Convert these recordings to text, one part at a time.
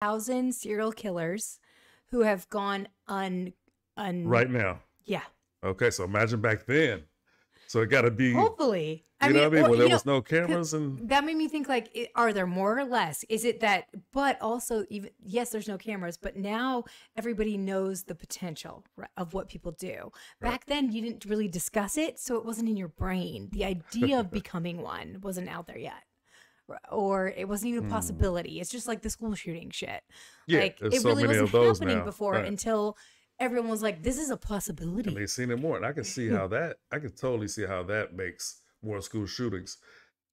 thousand serial killers who have gone un un Right now. Yeah. Okay, so imagine back then. So it got to be, you Hopefully. I know mean, what I mean? or, When there know, was no cameras and that made me think like are there more or less is it that but also even yes there's no cameras but now everybody knows the potential of what people do back then you didn't really discuss it so it wasn't in your brain the idea of becoming one wasn't out there yet or it wasn't even a possibility it's just like the school shooting shit Hmm. Yeah, like it so really wasn't happening now, before right. until everyone was like this is a possibility and they seen it more. And I can see how that, I can totally see how that makes more school shootings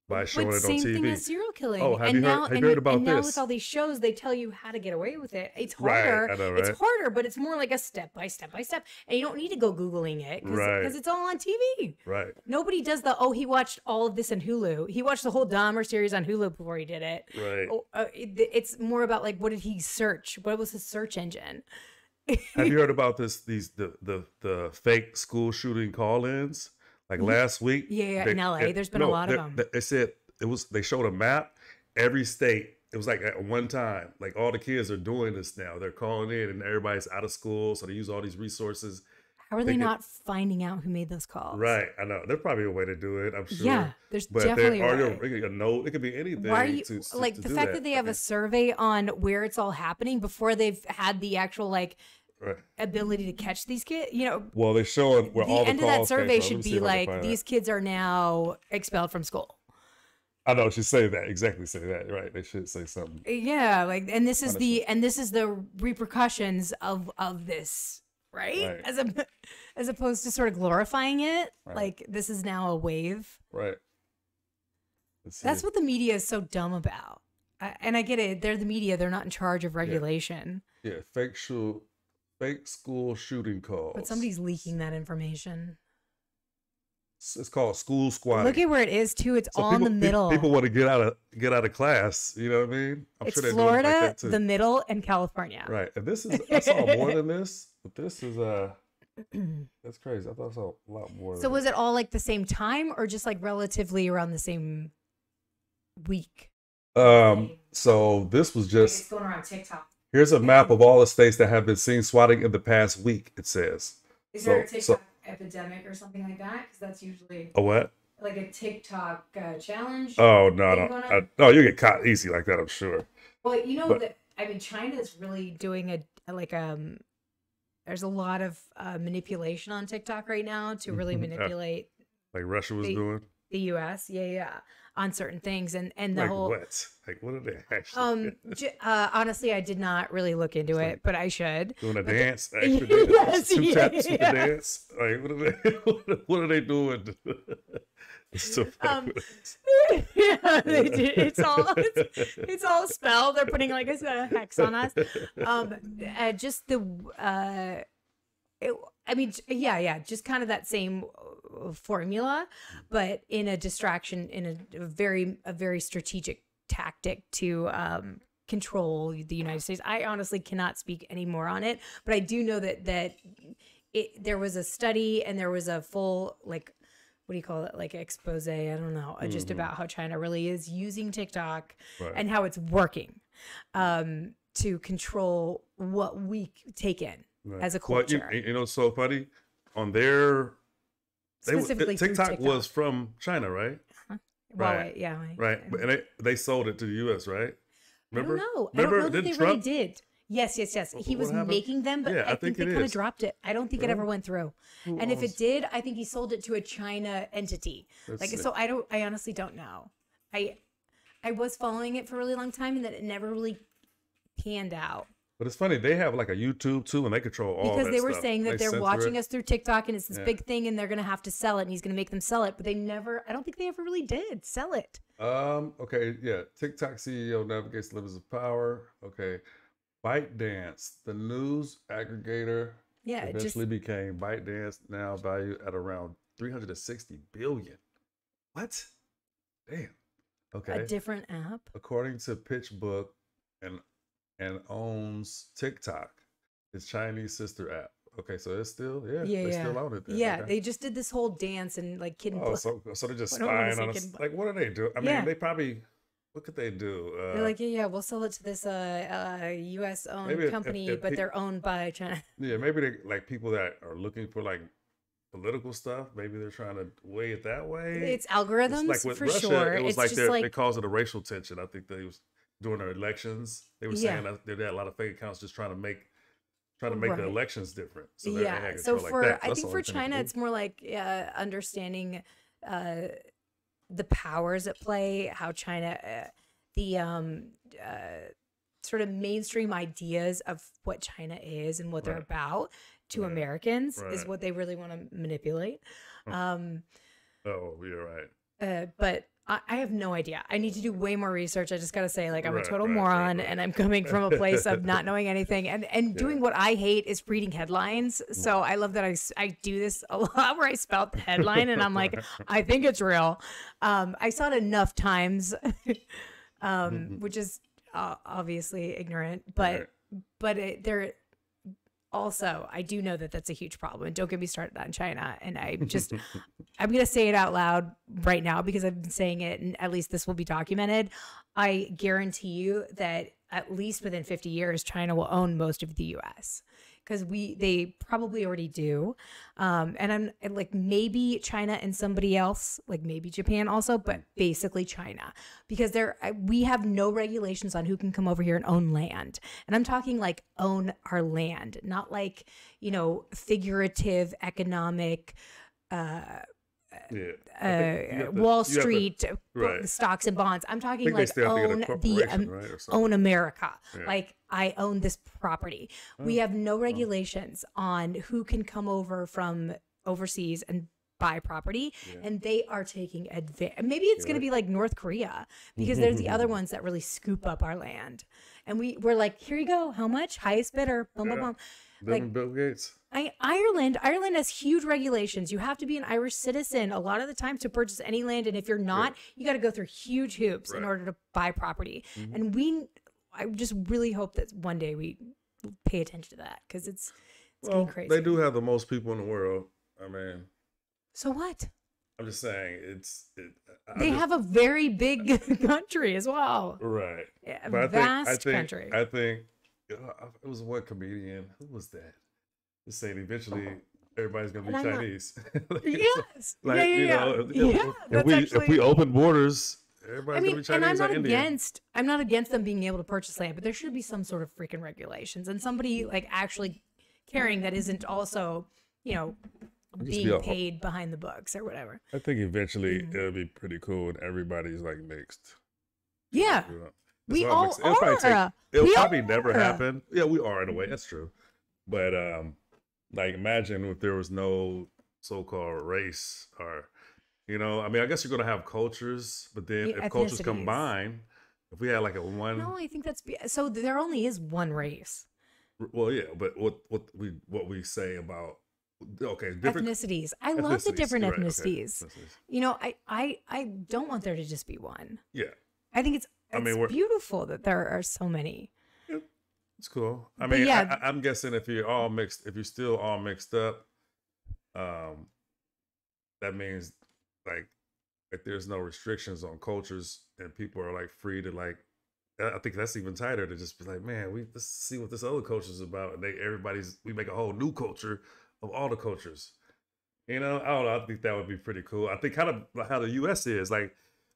by showing but it on same thing as serial killing. Oh, have and you heard- now, have you heard about and now with all these shows, they tell you how to get away with it. It's Right, harder. I know, right? It's harder, but it's more like a step by step by step, and you don't need to go googling it because Right. it's all on TV. right. Nobody does the oh he watched all of this on Hulu. He watched the whole Dahmer series on Hulu before he did it. Right. Oh, uh, it, it's more about like what did he search? What was his search engine? Have you heard about this? These the the the fake school shooting call-ins? Like last week. Mm-hmm. Yeah, yeah, in LA, there's been a lot of they- 'em. they- They said it was. They showed a map. Every state. It was like at one time. Like all the kids are doing this now. They're calling in, and everybody's out of school, so they use all these resources. How are they They get- not finding out who made those calls? Right. I know. There's probably a way to do it. I'm sure. Yeah, there's but definitely there a are way. it could be a note. It could be anything. Why are you to, to- like to the fact that, they I have mean, a survey on where it's all happening before they've had the actual like right. ability to catch these kids? You know, Well, they're showing where the all the end of that survey should be if I can like these that. kids are now expelled from school. I know she say that exactly. Say that right. They should say something. Uh, yeah, like and this is the and this is the repercussions of of this, right? Right. As a as opposed to sort of glorifying it, Right. like this is now a wave. Right. That's what the media is so dumb about. I, and I get it; they're the media; they're not in charge of regulation. Yeah, fake shoot, fake school shooting calls. But somebody's leaking that information. It's, called school squad. Look at where it is too. It's So all people, in the middle. People want to get out of get out of class. You know what I mean? I'm it's they're Florida, like the middle, and California. right. And this is I saw more than this, but this is uh that's crazy. I thought I saw a lot more. so was it all like the same time, or just like relatively around the same week? Um. So this was just it's going around TikTok. Here's a map of all the states that have been seen swatting in the past week. It says. Is there a So- so- epidemic or something like that? Because that's usually A what? like a TikTok uh, challenge. Oh no, no, I, no! You get caught easy like that. I'm sure. Well, you know But- that I mean, China is really doing a like um. There's a lot of uh, manipulation on TikTok right now to really Mhm, manipulate Like Russia was They- doing. the U.S. Yeah, yeah, on certain things, and and the Like whole. what? Like what are they actually Um, j- uh, honestly, I did not really look into it, but I should. doing a but the- dance? Yes, Two yeah, taps with the dance? Like what are they? What are they doing? It's so Um, yeah, they do. It's all it's, it's all spell. They're putting like a a hex on us. Um, uh, just the uh, it, I mean, yeah, yeah, just kind of that same uh, formula, but in a distraction, in a, a very a very strategic tactic to um control the United States. I honestly cannot speak any more on it, but I do know that that it there was a study and there was a full like what do you call it like expose i don't know uh, just about how china really is using tiktok Right. and how it's working um to control what we take in Right. as a Well, you- culture. you, know, so funny. On their they, through TikTok, was from China, right? Uh-huh. well, right, yeah Right, and they, they sold it to the U.S. Right? Remember? I don't know. Remember? I don't know that they really did. Yes, yes, yes. He What was happened? making them, but Yeah, I, I think, think they kind of dropped it. I don't think it ever went through. Who and if it did, I think he sold it to a China entity. Like so, I don't. I honestly don't know. I I was following it for a really long time, and that it never really panned out But it's funny they have like a YouTube too, and they control all because they were stuff. saying that They are watching it. us through TikTok, and it's this Yeah. big thing, and they're gonna have to sell it, and he's gonna make them sell it. But they never. I don't think they ever really did sell it. Um. Okay. Yeah. TikTok CEO navigates the limits of power. Okay. ByteDance, the news aggregator, Yeah, it just eventually became ByteDance, now valued at around 360 billion. What? Damn. Okay. a different app. According to PitchBook, and and owns TikTok, its Chinese sister app. Okay, so it's still yeah, Yeah, they're yeah. still on it. Then. Yeah, okay. they just did this whole dance and like kid Oh, so so they're just I don't wanna spying on us. Like, what are they doing? I mean, Yeah. they probably what could they do? Uh, They're like, yeah, yeah, we'll sell it to this uh, uh U.S. owned Maybe if- company, if but pe- they're owned by China. yeah, maybe they like people that are looking for like political stuff. Maybe they're trying to weigh it that way. It's algorithms like with for Russia, sure. it was it's like, just they're- like they caused it a racial tension. I think they was during their elections. They were Yeah. saying that they had a lot of fake accounts just trying to make trying to make the elections different. So yeah. So like for that. I think for only thing they China, it's more like uh, understanding uh, the powers at play, how China, uh, the um, uh, sort of mainstream ideas of what China is and what they're about to Right. Americans is what they really want to manipulate. Um. Oh, you're right. uh, but I, I have no idea. I need to do way more research. I just gotta say, like, I'm Right, a total right, moron, right. and I'm coming from a place of not knowing anything, and and Yeah. Mm. doing what I hate is reading headlines. So I love that I, I do this a lot, where I spout the headline, and I'm like, I think it's real. Um, I saw it enough times, um, which is uh, obviously ignorant, but but it, there also i do know that that's a huge problem and don't get me started on china and i just i'm going to say it out loud right now because i've been saying it and at least this will be documented. I guarantee you that at least within 50 years china will own most of the us because we they probably already do. Um and i'm like maybe china and somebody else like maybe japan also but basically china. Because there we have no regulations on who can come over here and own land. And i'm talking like own our land not like you know figurative economic Yeah. Uh, think you have to- wall street uh, right. stocks and bonds i'm talking like own the um, right? Own America. Yeah. Like I own this property. We have no regulations on who can come over from overseas and buy property and they are taking advantage. Maybe it's going to be like North Korea because there's the other ones that really scoop up our land. And we we're like, here you go. How much? Highest bidder. Boom, boom, boom. Them like- Bill Gates. I, Ireland, Ireland has huge regulations. You have to be an Irish citizen a lot of the time to purchase any land, and if you're not, you got to go through huge hoops in order to buy property. Mm-hmm. And we, I just really hope that one day we pay attention to that because it's it's Well, getting crazy. they do have the most people in the world. I mean, So what? I'm just saying it's. It, They just- have a very big country as well. right. A But I think vast I think country. I think uh, it was one comedian. Who was that? Just saying eventually everybody's gonna be And Chinese. yes. like yeah, yeah, you yeah. know, if, yeah, if, if we actually... if we open borders, everybody's I mean, gonna be Chinese and I'm not or Indian. against I'm not against them being able to purchase land, but there should be some sort of freaking regulations and somebody like actually caring that isn't also, you know, being be paid behind the books or whatever. I think eventually Mhm. it'll be pretty cool and everybody's like mixed. Yeah. You know? We all. It'll probably take- are. It'll We probably never are. happen. Yeah, we are in a way. That's true. But um, like imagine if there was no so-called race or, you know, I mean, I guess you're gonna have cultures, but then Yeah, if cultures combine, if we had like a one, No, I think that's be- so there only is one race. well, yeah, but what what we what we say about okay, different ethnicities. I love the different right, okay, ethnicities. ethnicities. You know, I, I I don't want there to just be one. Yeah, I think it's I mean, we're- beautiful that there are so many. it's cool. I But mean, yeah. I, I'm guessing if you're all mixed, if you're still all mixed up, um, that means like if there's no restrictions on cultures and people are like free to like I I think that's even tighter to just be like, man, we let's see what this other culture is about. And they everybody's we make a whole new culture of all the cultures. You know, I don't know. I think that would be pretty cool. I think kind of how the US is. Like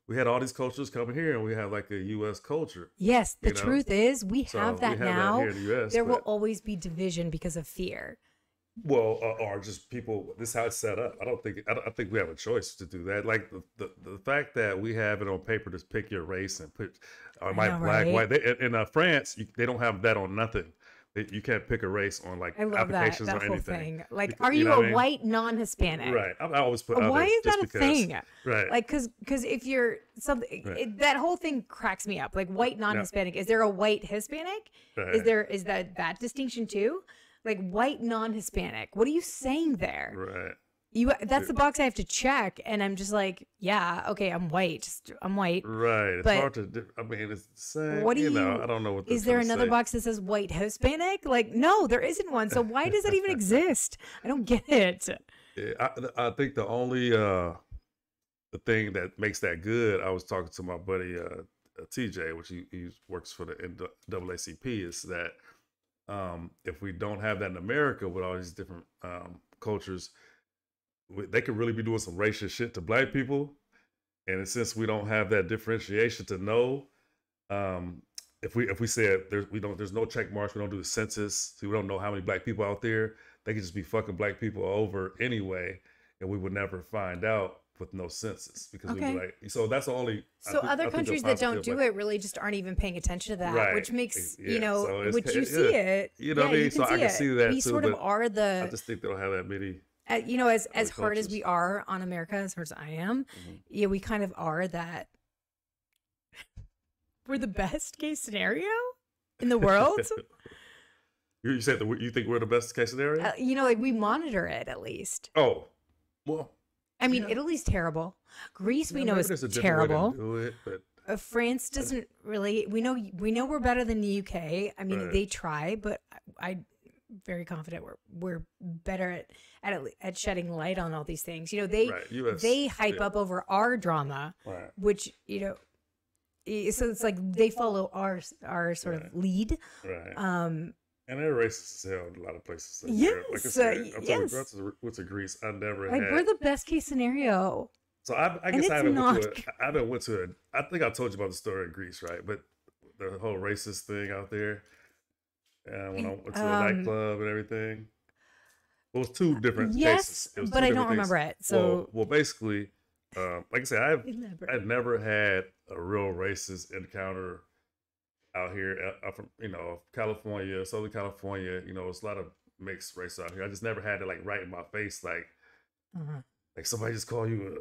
we had all these cultures coming here and we have like a US culture. Yes, the You know? truth is we So have that we have now. that the US. there will always be division because of fear. Well, uh, or just people. This is how it's set up. I don't think. I, don't, I think we have a choice to do that. Like the, the the fact that we have it on paper to pick your race and put, uh, my know, black, right? white. They, in- in uh, France, you, they don't have that on nothing. You can't pick a race on like I love that applications that or anything. thing. Like, Because- are you you, know a mean? white non-Hispanic? Right. I, I always put. Why is that a because, thing? Right. Like, cause, cause if you're something, Right. it, that whole thing cracks me up. Like, white non-Hispanic. Is there a white Hispanic? Is there is that that distinction too? Like white non-Hispanic. What are you saying there? right. You that's the box I have to check, and I'm just like, yeah, okay, I'm white. I'm white. Right. It's But- hard to. I mean, it's the same. What do you know? you- I don't know what. Is there another say. box that says white Hispanic? Like, no, there isn't one. So why does that even exist? I don't get it. Yeah, I, I think the only uh the thing that makes that good, I was talking to my buddy uh TJ, which he, he works for the NAACP, is that um, if we don't have that in America with all these different um, cultures, they could really be doing some racist shit to black people. And since we don't have that differentiation to know, um, if we if we said there's we don't there's no check marks, we don't do the census, so we don't know how many black people out there, they could just be fucking black people over anyway, and we would never find out with no census because we'd Okay. be like so that's the only So think- other countries that don't do like- it really just aren't even paying attention to that, Right. which makes Yeah. you know, So which you see yeah. it. You know what I mean? So I can it. see that we too, sort of are the I just think they don't have that many. Uh, you know, as as hard as we are on America, as hard as I am, Mhm. yeah, we kind of are that. We're the best case scenario in the world. You said that you think we're the best case scenario? uh, you know, like we monitor it at least. oh, well, I mean, Yeah. Italy's terrible. Greece, we yeah, know is there's a different way to terrible. do it, but Uh, France doesn't really. We know we know we're better than the UK. I mean, Right. they try, but I, very confident we're we're better at at at shedding light on all these things. You know, they right, US, they hype yeah, up over our drama, right, which you know. So it's like they follow our our sort Right. of lead. right. Um, and they're racist as hell in a lot of places. Like, Yes, like I uh, said, I'm yes. talking about went to Greece. I never like had. we're the best case scenario. So I, I guess I haven't went not- to a, I haven't went to a. I think I told you about the story in Greece, right? But the whole racist thing out there, when I went to the Um, nightclub and everything. It was two different Yes, cases. But I don't remember it. So well, basically, um, like I said, I've elaborate. I've never had a real racist encounter out here. uh, I'm from you know California, Southern California. You know, it's a lot of mixed race out here. I just never had it like right in my face, like Uh-huh. like somebody just call you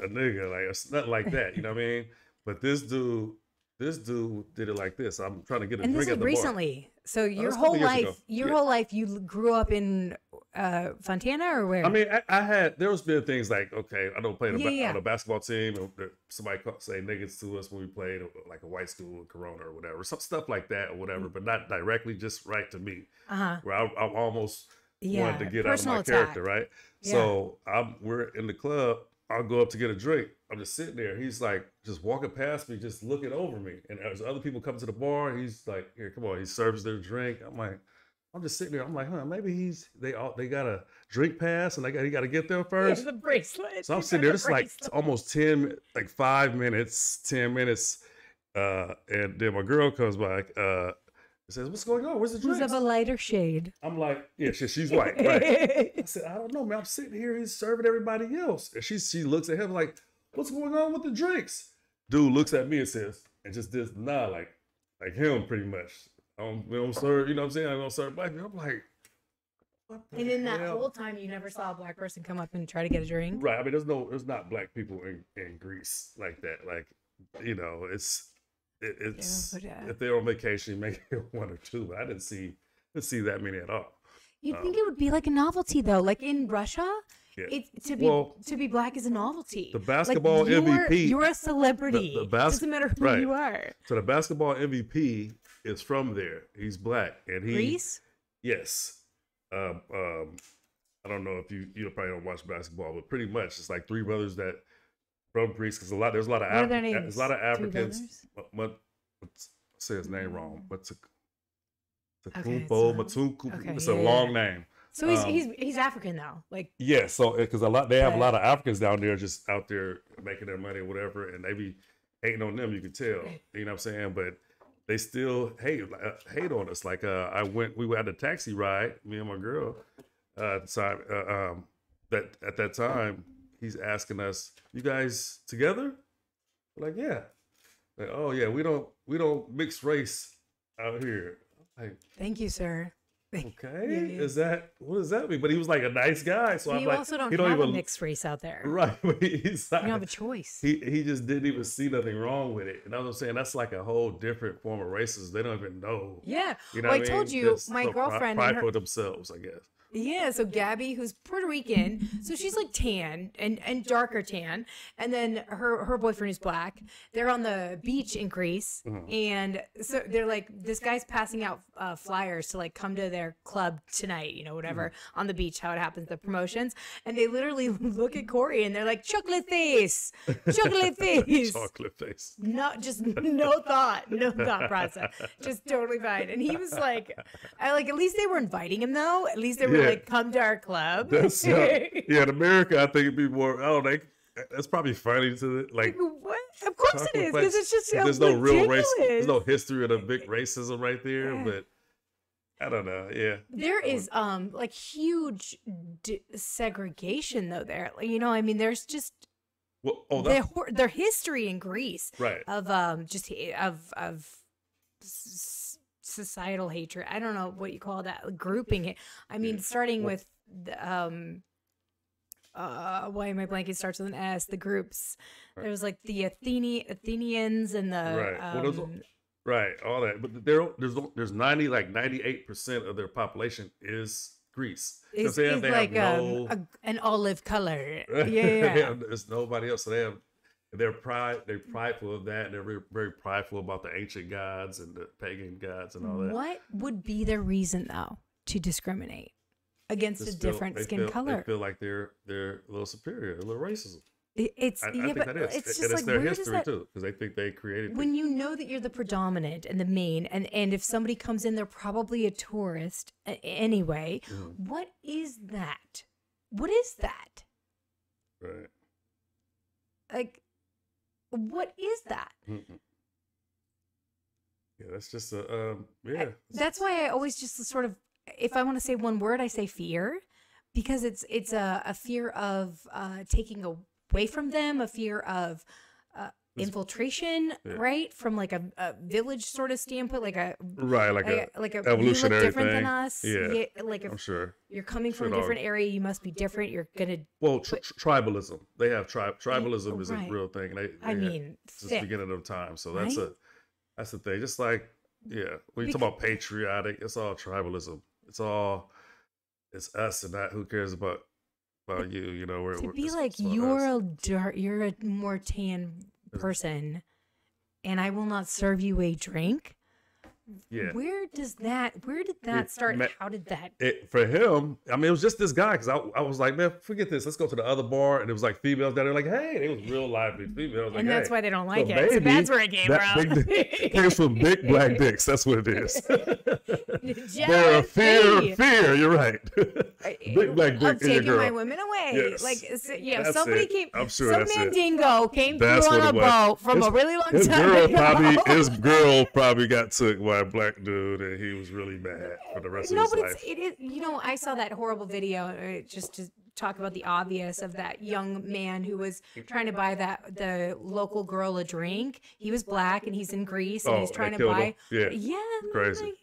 a, a, a nigga, like it's nothing like that. You know what I mean? But this dude, this dude did it like this. I'm trying to get a and drink this was the bar. recently. So your was a couple whole life, ago. your Yeah. whole life, you grew up in uh, Fontana or where? I mean, I, I had there was been things like okay, I don't play on a, Yeah, yeah. on a basketball team, somebody say niggas to us when we played uh, like a white school in Corona or whatever, some stuff like that or whatever, Mm. but not directly, just right to me, uh huh. where I, I almost Yeah. wanted to get out of my attack. character, right? So I'm we're in the club. I'll go up to get a drink. I'm just sitting there. He's like just walking past me, just looking over me. And as other people come to the bar, he's like, "Here, come on." He serves their drink. I'm like, I'm just sitting there. I'm like, huh? Maybe he's they all they got a drink pass, and they got he got to get there Yeah, first. the bracelet. So I'm sitting there. the It's like almost ten, like five minutes, ten minutes, uh, and then my girl comes back. Uh, says, "What's going on? Where's the Who's drinks?" of a lighter shade? I'm like, "Yeah, she, she's white, right?" I said, I don't know, man. I'm sitting here, he's serving everybody else. And she she looks at him like, what's going on with the drinks? Dude looks at me and says, and just this nah, like like him pretty much. I don't, we don't serve, you know what I'm saying? I don't serve black people. I'm like, what the and in that hell? whole time, you never saw a black person come up and try to get a drink. Right. I mean, there's no there's not black people in, in Greece like that. Like, you know, it's it, it's but, uh, if they're on vacation, maybe one or two, but I didn't see didn't see that many at all. You'd Um, think it would be like a novelty though, like in Russia. It, to be Well, to be black is a novelty. the Like, basketball you're, MVP You're a celebrity. the bas- Doesn't matter who right. you are. So the basketball MVP is from there. He's black, and he Greece. yes. Um, um, I don't know if you you probably don't watch basketball, but pretty much it's like three brothers that from Greece because a lot there's a lot of Af- there's a lot of Africans. but, say his name wrong, but Tuk- Okay, Tukumpo so- Matunku. okay, it's a yeah, long yeah. name. So he's Um, he's he's African though. Like Yeah, so because a lot they have a lot of Africans down there just out there making their money or whatever, and they be hating on them. You can tell, you know what I'm saying? But they still hate uh, hate on us. Like uh, I went, we had a taxi ride, me and my girl. Uh, time, uh, um, that at that time, he's asking us, "You guys together?" We're like, yeah. Like, oh yeah, we don't we don't mix race out here. Like, thank you, sir. Okay, yeah. is that what does that mean? But he was like a nice guy, so I'm you like, also don't he have don't a even mixed race out there. right. He's You don't have a choice. he he just didn't even see nothing wrong with it, and what I'm saying. That's like a whole different form of racism. They don't even know. yeah. You know well, I what told you, Just my girlfriend and her- prideful themselves, I guess. Yeah, so Gabby, who's Puerto Rican, so she's like tan and and darker tan, and then her her boyfriend is black. They're on the beach in Greece, Mm-hmm. and so they're like, this guy's passing out uh, flyers to like come to their club tonight, you know, whatever Mm-hmm. on the beach, how it happens, the promotions, and they literally look at Corey and they're like, chocolate face, chocolate face. Chocolate face. Not just no thought, no thought process, just totally fine. And he was like, I like at least they were inviting him though. At least they were Yeah. Like, come to our club. That's uh, yeah. In America, I think it'd be more. I don't know. That's probably funny to the, like. what? Of course it is because it's just there's no real race. There's no history of the big racism right there. Yeah. But I don't know. Yeah. There is um like huge d- segregation though there. Like, you know, I mean, there's just Well, oh, their their history in Greece right. of um just of of s- societal hatred. I don't know what you call that grouping it. I mean, Yeah. starting with the, um uh why my blanket starts with an S the groups Right. there was like the Athene Athenians and the Right. Well, those- um, Right, all that, but there there's there's ninety like ninety eight percent of their population is Greece. What is, They like have um, no, a, an olive color yeah, yeah. there's nobody else. So they have they're pride they're prideful of that. And they're very, very prideful about the ancient gods and the pagan gods and all that. What would be their reason though to discriminate against a Just feel- different skin feel, color? They feel like they're they're a little superior, a little racism. It's I, I yeah, think but that is, it's just and like it's their where does history that too, because they think they created. when you know that you're the predominant and the main, and and if somebody comes in, they're probably a tourist anyway. Mhm. What is that? What is that? right. Like, what is that? Yeah, that's just a um. I- Yeah, That's why I always just sort of, if I want to say one word, I say fear, because it's it's a, a fear of uh, taking away from them, a fear of infiltration, Yeah. right? From like a, a village sort of standpoint, like a right. Like a, like, a evolutionary different thing. than us. Yeah. like I'm sure. you're coming from Should a all- different area, you must be different. You're gonna. Well, tr- tr- tribalism. They have tri- tribalism oh, is right. a real thing. They, I they had mean, since the beginning of time. So that's right? a that's the thing. Just like yeah, when you talk about patriotic, it's all tribalism. It's all it's us and not who cares about about you. You know, we're, to we're- be like you're us. a dark, you're a more tan person, and I will not serve you a drink. Yeah. Where does that? Where did that It start? ma- How did that? It, for him, I mean, it was just this guy because I, I was like, man, forget this. Let's go to the other bar, and it was like females down there, like, hey, it was real lively females. Like, and that's hey. why they don't like so it. So that's where it came from. big dick came from big black dicks. That's what it is. They're fear, fear. You're right. big black dick your taking my women away. Yes. Like, it's- yeah, That's somebody it. came. I'm sure some it. mandingo came That's through on a boat from His- a really long His time girl ago. probably, his girl probably got took by a black dude, and he was really mad for the rest no, of but his it's, life. it is. You know, I saw that horrible video uh, just to talk about the obvious of that young man who was trying to buy that the local girl a drink. He was black and he's in Greece and Oh, he's trying to buy. him? Yeah. yeah, Crazy. like,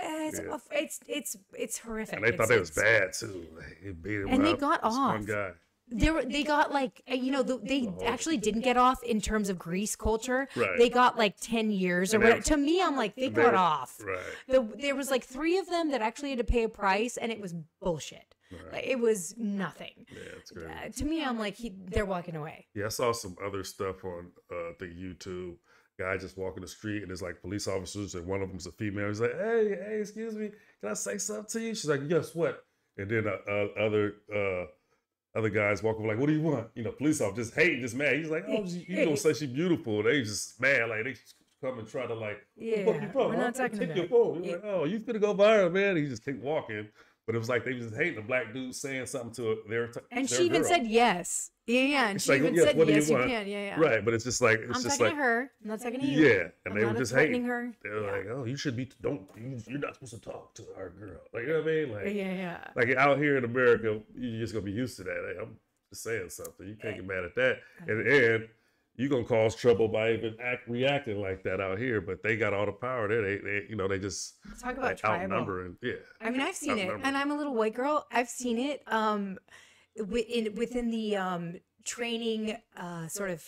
uh, it's, Yeah. it's it's it's horrific. And they It's- thought they was bad too. He beat him And they got this One off. guy. They were they got like uh, you know the, they Oh. actually didn't get off in terms of Greece culture. Right. They got like ten years or whatever. To me, I'm like they got off. Right. The, there was like three of them that actually had to pay a price, and it was bullshit. Right. Like, it was nothing. Yeah. Uh, to me, I'm like he, they're walking away. Yeah, I saw some other stuff on uh, think YouTube. Guy just walking the street and there's like police officers and one of them's a female. He's like, "Hey, hey, excuse me, can I say something to you?" She's like, "Yes, what?" And then uh, uh, other uh, other guys walk over like, "What do you want?" You know, police officer just hating, just mad. He's like, "Oh, you you gonna say she's beautiful?" They just mad, like they come and try to like, "Where the fuck Yeah, you from? we're not talking Take your about- phone." He's Yeah. like, "Oh, you finna go viral, man." He just keep walking. But it was like they was just hating a black dude saying something to their t- And their she even girl. said yes. Yeah, yeah. And she like, even yes, said what do you yes, you, can. Yeah, yeah. Right, but it's just like it's I'm just like to her. I'm not talking to you. yeah, and I'm they were just hating. her. They were yeah. like, "Oh, you should be don't you, you're not supposed to talk to our girl." Like you know what I mean? Like yeah, yeah. like out here in America, you're just gonna be used to that. Like, I'm just saying something. You can't get mad at that, and and you're gonna cause trouble by even act reacting like that out here. But they got all the power there. They, they you know they just Talk about like, tribal. outnumber yeah. I mean, I've seen it, and I'm a little white girl. I've seen it. Um, within within the um training, uh, sort of.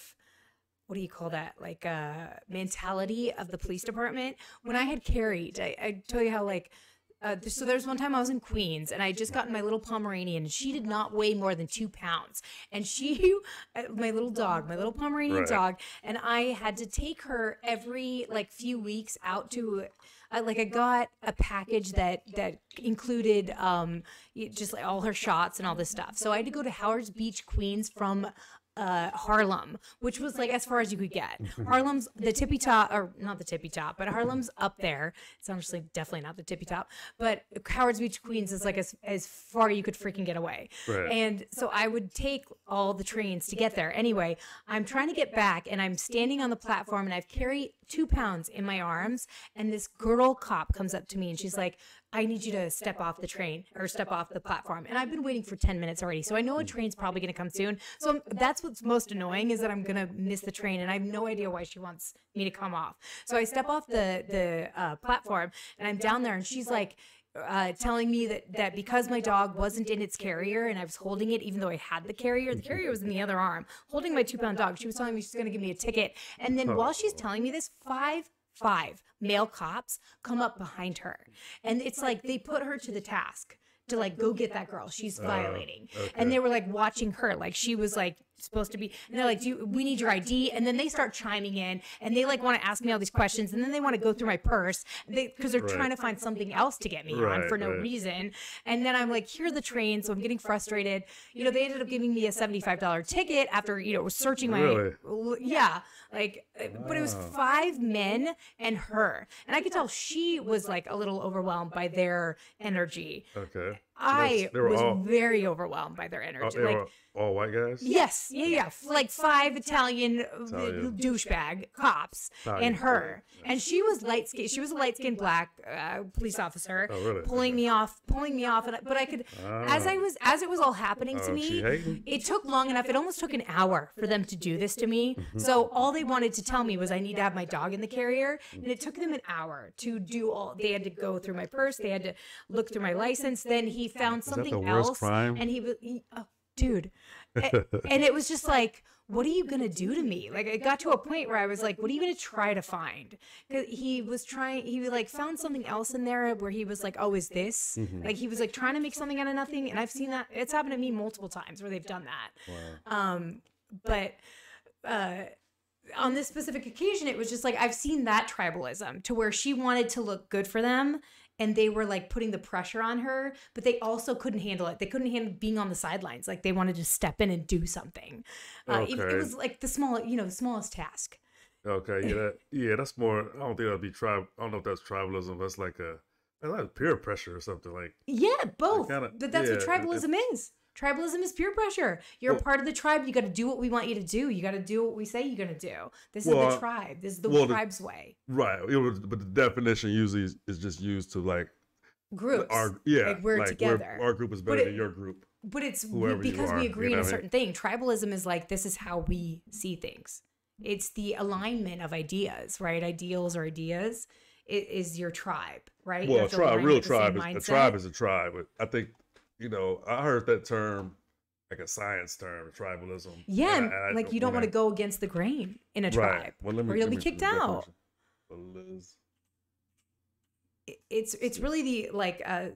What do you call that? Like uh mentality of the police department. When I had carried, I, I tell you how like uh, so there's one time I was in Queens and I just gotten my little Pomeranian and she did not weigh more than two pounds. And she, uh, my little dog, my little Pomeranian Right. dog, and I had to take her every like few weeks out to. Uh, like I got a package that that included um just like all her shots and all this stuff. So I had to go to Howard's Beach, Queens from uh Harlem, which was like as far as you could get. Harlem's the tippy top or not the tippy top, but Harlem's up there. It's honestly definitely not the tippy top, but Howard's Beach, Queens is like as as far you could freaking get away. Right. And so I would take all the trains to get there. Anyway, I'm trying to get back and I'm standing on the platform and I've carried two pounds in my arms. And this girl cop comes up to me and she's like, I need you to step off the train or step off the platform. And I've been waiting for 10 minutes already. So I know a train's probably going to come soon. So I'm- that's what's most annoying is that I'm going to miss the train and I have no idea why she wants me to come off. So I step off the, the uh, platform and I'm down there and she's like, uh, telling me that that because my dog wasn't in its carrier and I was holding it, even though I had the carrier, the carrier was in the other arm, holding my two pound dog. She was telling me she's going to give me a ticket, and then while she's telling me this, five five male cops come up behind her, and it's like they put her to the task to like go get that girl. She's violating. And okay. they were like watching her. Like she was like supposed to be and they're like do you, we need your id and then they start chiming in and they like want to ask me all these questions and then they want to go through my purse because they're Right. trying to find something else to get me on for no right. reason and then i'm like here are the train so i'm getting frustrated you know they ended up giving me a $75 ticket after you know searching my Really? yeah like uh, but it was five men and her and i could tell she was like a little overwhelmed by their energy Okay. I was all- very overwhelmed by their Oh, energy. they like, were all white guys. yes, yeah, yeah, like five Italian, uh, Italian. douchebag cops Italian, and her, yeah. and she was light skinned. She was a light skinned black uh, police officer, Oh, really? pulling me off, pulling me off, and I, but I could, as I Ah. was, as it was all happening to Oh, me, it took long enough. It almost took an hour for them to do this to me. Mm-hmm. So all they wanted to tell me was I need to have my dog in the carrier, and it took them an hour to do all. They had to go through my purse. They had to look through my license. Then he found that the something worst else, crime? and he was, he, oh, dude, And it was just like. What are you gonna do to me? Like, it got to a point where I was like, "What are you gonna try to find?" Because he was trying, he like found something else in there where he was like, "Oh, is this?" Mm-hmm. Like he was like trying to make something out of nothing, and I've seen that. It's happened to me multiple times where they've done that. Um, but uh, on this specific occasion, it was just like I've seen that tribalism to where she wanted to look good for them. And they were like putting the pressure on her, but they also couldn't handle it. They couldn't handle being on the sidelines. Like they wanted to step in and do something. Uh, it, it was like the small, you know, the smallest task. Okay, yeah, that, yeah, that's more. I don't think that'd be tribe. I don't know if that's tribalism. That's like a, that's like peer pressure or something. Like, Yeah, both. kinda- but that's what yeah, it- tribalism is. Tribalism is peer pressure. You're a Well- part of the tribe. You got to do what we want you to do. You got to do what we say you're going to do. This is the tribe. This is the well, the- tribe's way. right? Was, but the definition usually is, is just used to like Groups. our yeah, like we're together. our group is better it- than your group. but it's you because are, we you agree know on a what I mean? certain thing. Tribalism is like this is how we see things. It's the alignment of ideas, right? Ideals or ideas is your tribe, right? You Well, a tribe, real the tribe, is, a tribe is a tribe. I think you know, I heard that term like a science term, tribalism. Yeah, and I- I- like you don't want to go against the grain in a tribe, Right. Well, me, or you'll be kicked out. It's it's really the like uh,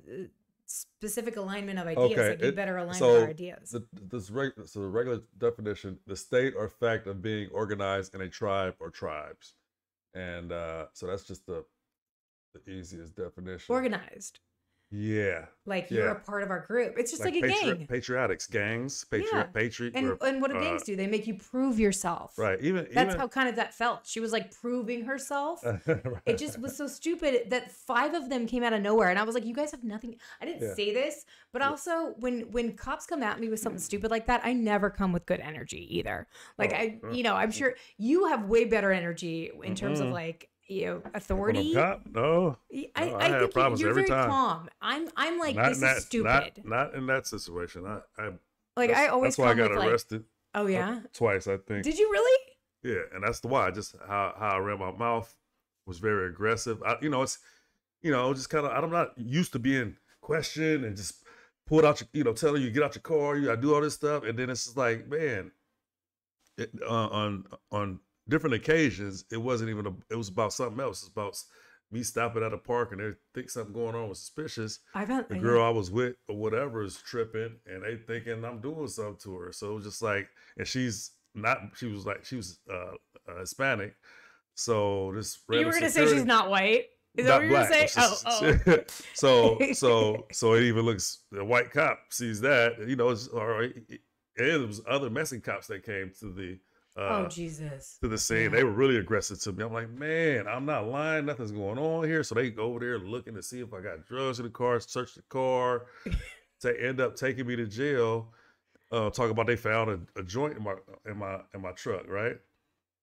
specific alignment of ideas. Okay, Like you it- better align so our ideas. The, this reg, so the regular definition: the state or fact of being organized in a tribe or tribes, and uh, so that's just the the easiest definition. Organized, Yeah, like you're a part of our group. It's just like, a patri- gang. patriotics, gangs, Yeah. patriot, And we're- and what do uh, gangs do? They make you prove yourself. right? Even That's even, how kind of that felt. She was like proving herself. It just was so stupid that five of them came out of nowhere, and I was like, "You guys have nothing." I didn't Yeah. say this, but also when when cops come at me with something stupid like that, I never come with good energy either. Like Oh, I, uh, you know, I'm sure you have way better energy in terms of Mhm. like you know authority. cop? No, I, I I, have problems you're every very time. calm. I'm I'm like not this that, is stupid. Not, not in that situation. I, I like I always that's why I got with like, arrested oh uh, yeah, twice. I think. did you really? Yeah, and that's the why. Just how how I ran my mouth was very aggressive. I, you know, it's you know, just kind of. I'm not used to being questioned and just pulled out your, you know, telling you get out your car, you to do all this stuff, and then it's just like, man, it, uh, on on different occasions, it wasn't even. A, it was about something else. It's about me stopping at a park and they think something going on was suspicious. I found The girl I was with or whatever is tripping and they thinking I'm doing something to her. So it was just like, and she's not, she was like, she was uh, uh Hispanic. So this You were gonna say she's not white. Is that what you were saying? Oh, oh. so so so it even looks the white cop sees that you know it's all right. And there was other Mexican cops that came to the uh, oh Jesus. to the scene. yeah. They were really aggressive to me. I'm like, man, I'm not lying. Nothing's going on here. So they go over there looking to see if I got drugs in the car. Search the car. they end up taking me to jail. Uh, talk about they found a, a joint in my in my in my truck. Right.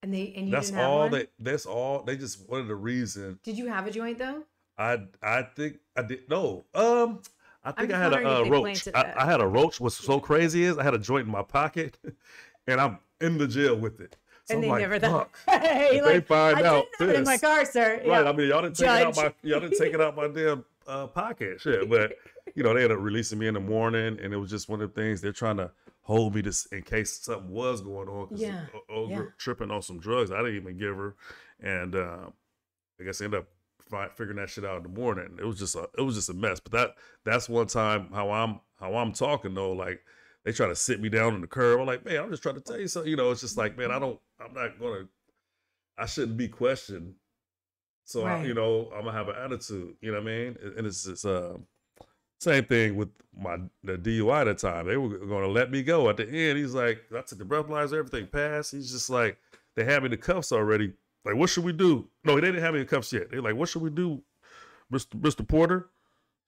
And they and you That's didn't have all one? they. That's all. They just wanted the reason Did you have a joint though? I I think I did no. Um, I think I had a uh, roach. I, I had a roach. What's so crazy is I had a joint in my pocket, and I'm in the jail with it. So and I'm they like, never thought. hey, like, they find I out it in my car, sir. Right. Yeah. I mean, y'all didn't take it out my y'all didn't take it out my damn uh, pocket. Shit. But you know, they ended up releasing me in the morning, and it was just one of the things they're trying to hold me to in case something was going on. Yeah, yeah. tripping on some drugs I didn't even give her, and uh, I guess I ended up figuring that shit out in the morning. It was just a it was just a mess. But that that's one time how I'm how I'm talking though, like. They try to sit me down on the curb. I'm like, man, I'm just trying to tell you something. You know, it's just like, man, I don't, I'm not gonna, I shouldn't be questioned so I, you know, I'm gonna have an attitude. You know what I mean? And it's it's uh, same thing with my the DUI that time. They were gonna let me go at the end. He's like, I took the breathalyzer, everything passed. He's just like, they had me in the cuffs already. Like, what should we do? No, they didn't have me in cuffs yet. They're like, what should we do, Mr. Mr. Porter?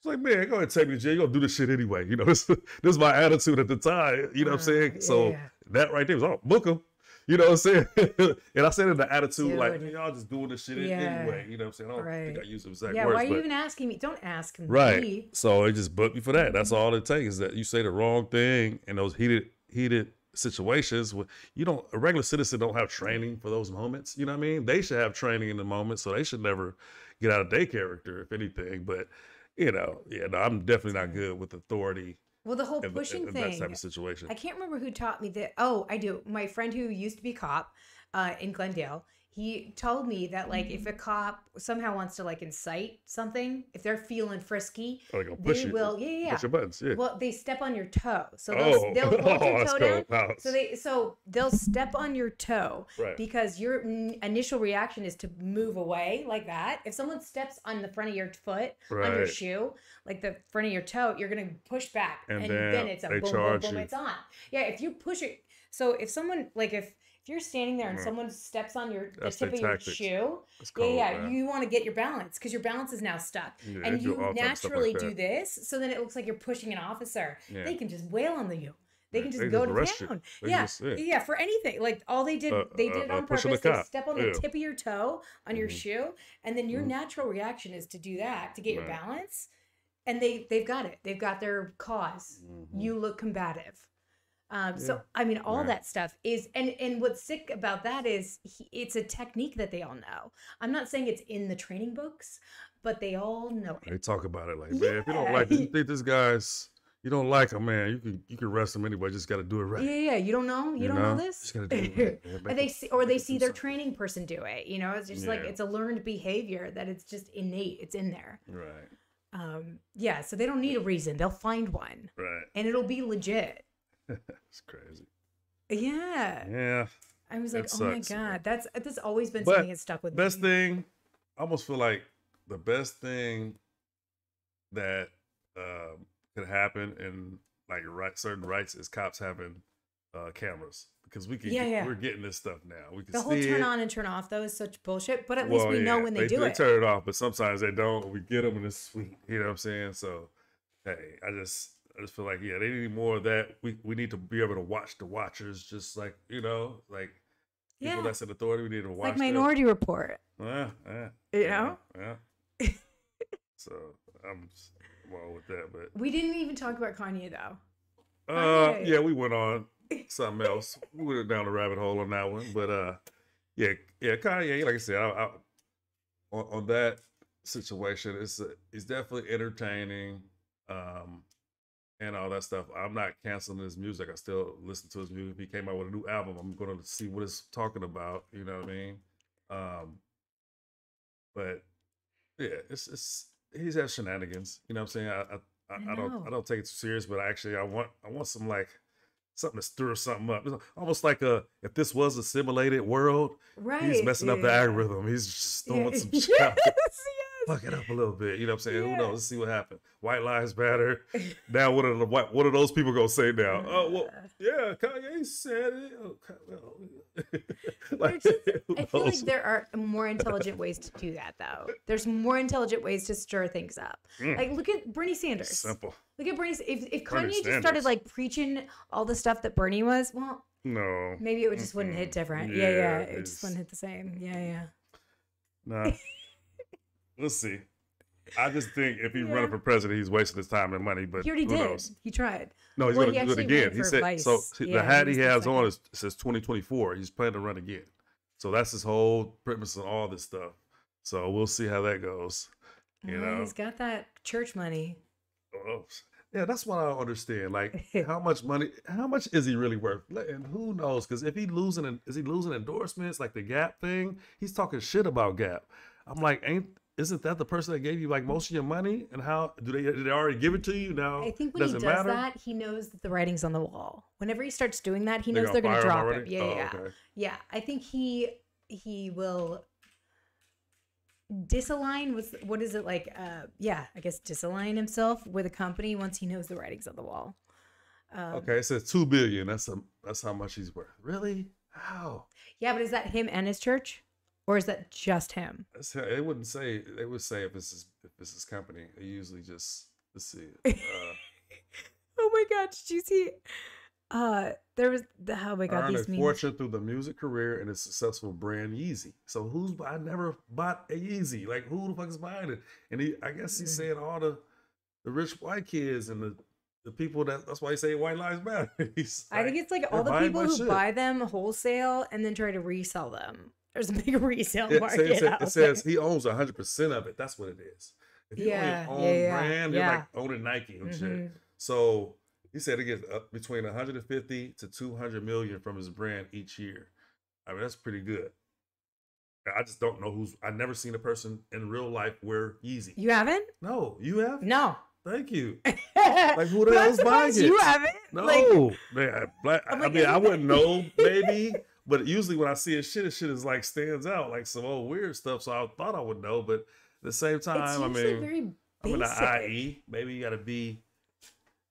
It's like, man, go ahead and take me to jail. You're gonna do this shit anyway. You know, this, this is my attitude at the time. You know what I'm saying? yeah, so that right there was, oh, book him. You know what I'm saying? and I said in the attitude, like, Dude. man, y'all just doing this shit Yeah. anyway. You know what I'm saying? I don't think I Right. use the exact yeah, words, why are you even asking me? Don't ask me. right. So it just booked me for that. That's all it takes is that you say the wrong thing in those heated heated situations. where You don't a regular citizen don't have training for those moments. You know what I mean? They should have training in the moment, so they should never get out of their character, if anything. But you know, yeah, no, I'm definitely not good with authority Well, the whole in, pushing in that thing. type of situation. I can't remember who taught me that. Oh, I do. My friend who used to be a cop uh, in Glendale, he told me that like if mm-hmm. a cop somehow wants to like incite something, if they're feeling frisky, Oh, they you. will. Yeah, yeah. Push your buttons. Yeah. Well, they step on your toe, so they'll, oh, they'll hold oh, your toe down. Wow. So they so they'll step on your toe Right. because your initial reaction is to move away like that. If someone steps on the front of your foot, on your shoe, like the front of your toe, you're gonna push back, And and, then then, it's a boom, boom, boom, you. it's on. Yeah, if you push it, so if someone like if if you're standing there and Mhm. someone steps on your the tip of your tactics. shoe, yeah, yeah, man. you want to get your balance because your balance is now stuck, Yeah, and you all types of stuff like naturally do this, so then it looks like you're pushing an officer. Yeah. They can just wail on the you. They can just they go just to town. Yeah, just- yeah. yeah, for anything. Like all they did, Uh, they uh, did uh, on pushing purpose. the They step on Yeah. the tip of your toe on your Mhm. shoe, and then your Mhm. natural reaction is to do that to get your balance. And they they've got it. They've got their cause. Mhm. You look combative. Um, So I mean, all Right. that stuff is, and and what's sick about that is he, it's a technique that they all know. I'm not saying it's in the training books, but they all know it. They talk about it like, man, if you don't Yeah. like, you think this guy's, you don't like him, man. You can you can arrest him anyway. Just got to do it right. Yeah, yeah. You don't know. You, don't know, this. Just gotta do it right, or they see, or they see their something. training person do it. You know, it's just like it's a learned behavior that it's just innate. It's in there. Right, Um, yeah. So they don't need a reason. They'll find one, right. and it'll be legit. it's crazy. Yeah. Yeah. I was like, oh my sucks, man. god, that's that's always been But something that's stuck with Best me. Best thing, I almost feel like the best thing that um, could happen in like right certain rights is cops having uh, cameras because we can Yeah, get- yeah. we're getting this stuff now. We can The whole turn it. on and turn off though is such bullshit. But at least we know yeah, when they, do they it. They turn it off, but sometimes they don't. We get them and it's sweet. You know what I'm saying? So, hey, I just, I just feel like yeah, they need more of that. We we need to be able to watch the watchers, just like you know, like people Yeah. that's in authority. We need to watch like them. Minority Report. Yeah, yeah, You know? yeah. so I'm well with that, but We didn't even talk about Kanye though. uh, Kanye. yeah, we went on something else. we went down the rabbit hole on that one, but uh, yeah, yeah, Kanye. Like I said, I, I, on, on that situation, it's uh, it's definitely entertaining, um, and all that stuff. I'm not canceling his music. I still listen to his music. If he came out with a new album, I'm going to see what it's talking about. You know what I mean? Um, but yeah, it's it's he's has shenanigans. You know what I'm saying? I I, I, I don't. I don't take it too serious, but actually I want I want some like something to stir something up. It's almost like a if this was a simulated world, Right. he's messing up the algorithm. He's just throwing Yeah. some yes, shit out there. yes. Fuck it up a little bit. You know what I'm saying? Who knows? Let's see what happens. White lives matter. Now what are the what, what are those people gonna say now? Oh well, yeah, Kanye said it. Oh, Ka- well, They're like, just- I feel like there are more intelligent ways to do that, though. There's more intelligent ways to stir things up. Mm. Like, look at Bernie Sanders. simple. Look at Bernie. If, if Bernie Kanye just started like preaching all the stuff that Bernie was, well, No, maybe it would just wouldn't hit different. Yeah, yeah. Yeah, It just wouldn't hit the same. Yeah, yeah. nah. Let's see. I just think if he's Yeah. running for president, he's wasting his time and money. But He already who did. knows? He tried. No, he's Well, going he to do it again. He said vice. so. Yeah, the hat he he has on is says 2024. He's planning to run again. So that's his whole premise on all this stuff. So we'll see how that goes. You Well, know, he's got that church money. Oh, yeah, that's what I don't understand. Like, how much money? How much is he really worth? And who knows? Because if he losing, en- is he losing endorsements like the Gap thing? He's talking shit about Gap. I'm like, ain't isn't that the person that gave you like most of your money? And how do they did they already give it to you? Now I think when he does matter? that, he knows that the writing's on the wall. Whenever he starts doing that, he They knows they're going to drop him. already? Yeah, Oh, yeah, yeah. okay. Yeah, I think he he will disalign with what is it like? Uh, yeah, I guess disalign himself with a company once he knows the writing's on the wall. Um, Okay, it says two billion. That's a, that's how much he's worth. Really? How? Yeah, but is that him and his church, or is that just him? They wouldn't say. They would say if this is if this is company. They usually just let's see. Uh, Oh my god, did you see? Uh, there was the oh my god, earned these a memes. fortune through the music career and a successful brand Yeezy. So who's I never bought a Yeezy. Like who the fuck is buying it? And he, I guess he's Mhm. saying all the the rich white kids and the the people that that's why he say white lives matter. He's I think it's like all the people who shit. buy them wholesale and then try to resell them. There's a big resale it, market says, it, out it says he owns hundred percent of it. That's what it is. If you Yeah, own yeah, your own yeah, brand, you're yeah. like owning Nike and shit. Mhm. So he said it gets up between 150 to 200 million from his brand each year. I mean, that's pretty good. I just don't know who's. I've never seen a person in real life wear Yeezy. You haven't? No, you have. No. Thank you. like who the hell's buying it? You haven't? No, Like, man. Black, I'm I mean, I wouldn't know, maybe, but usually when I see his shit, his shit is like stands out, like some old weird stuff. So I thought I would know, but at the same time, I mean, very I'm in the IE. Maybe you got to be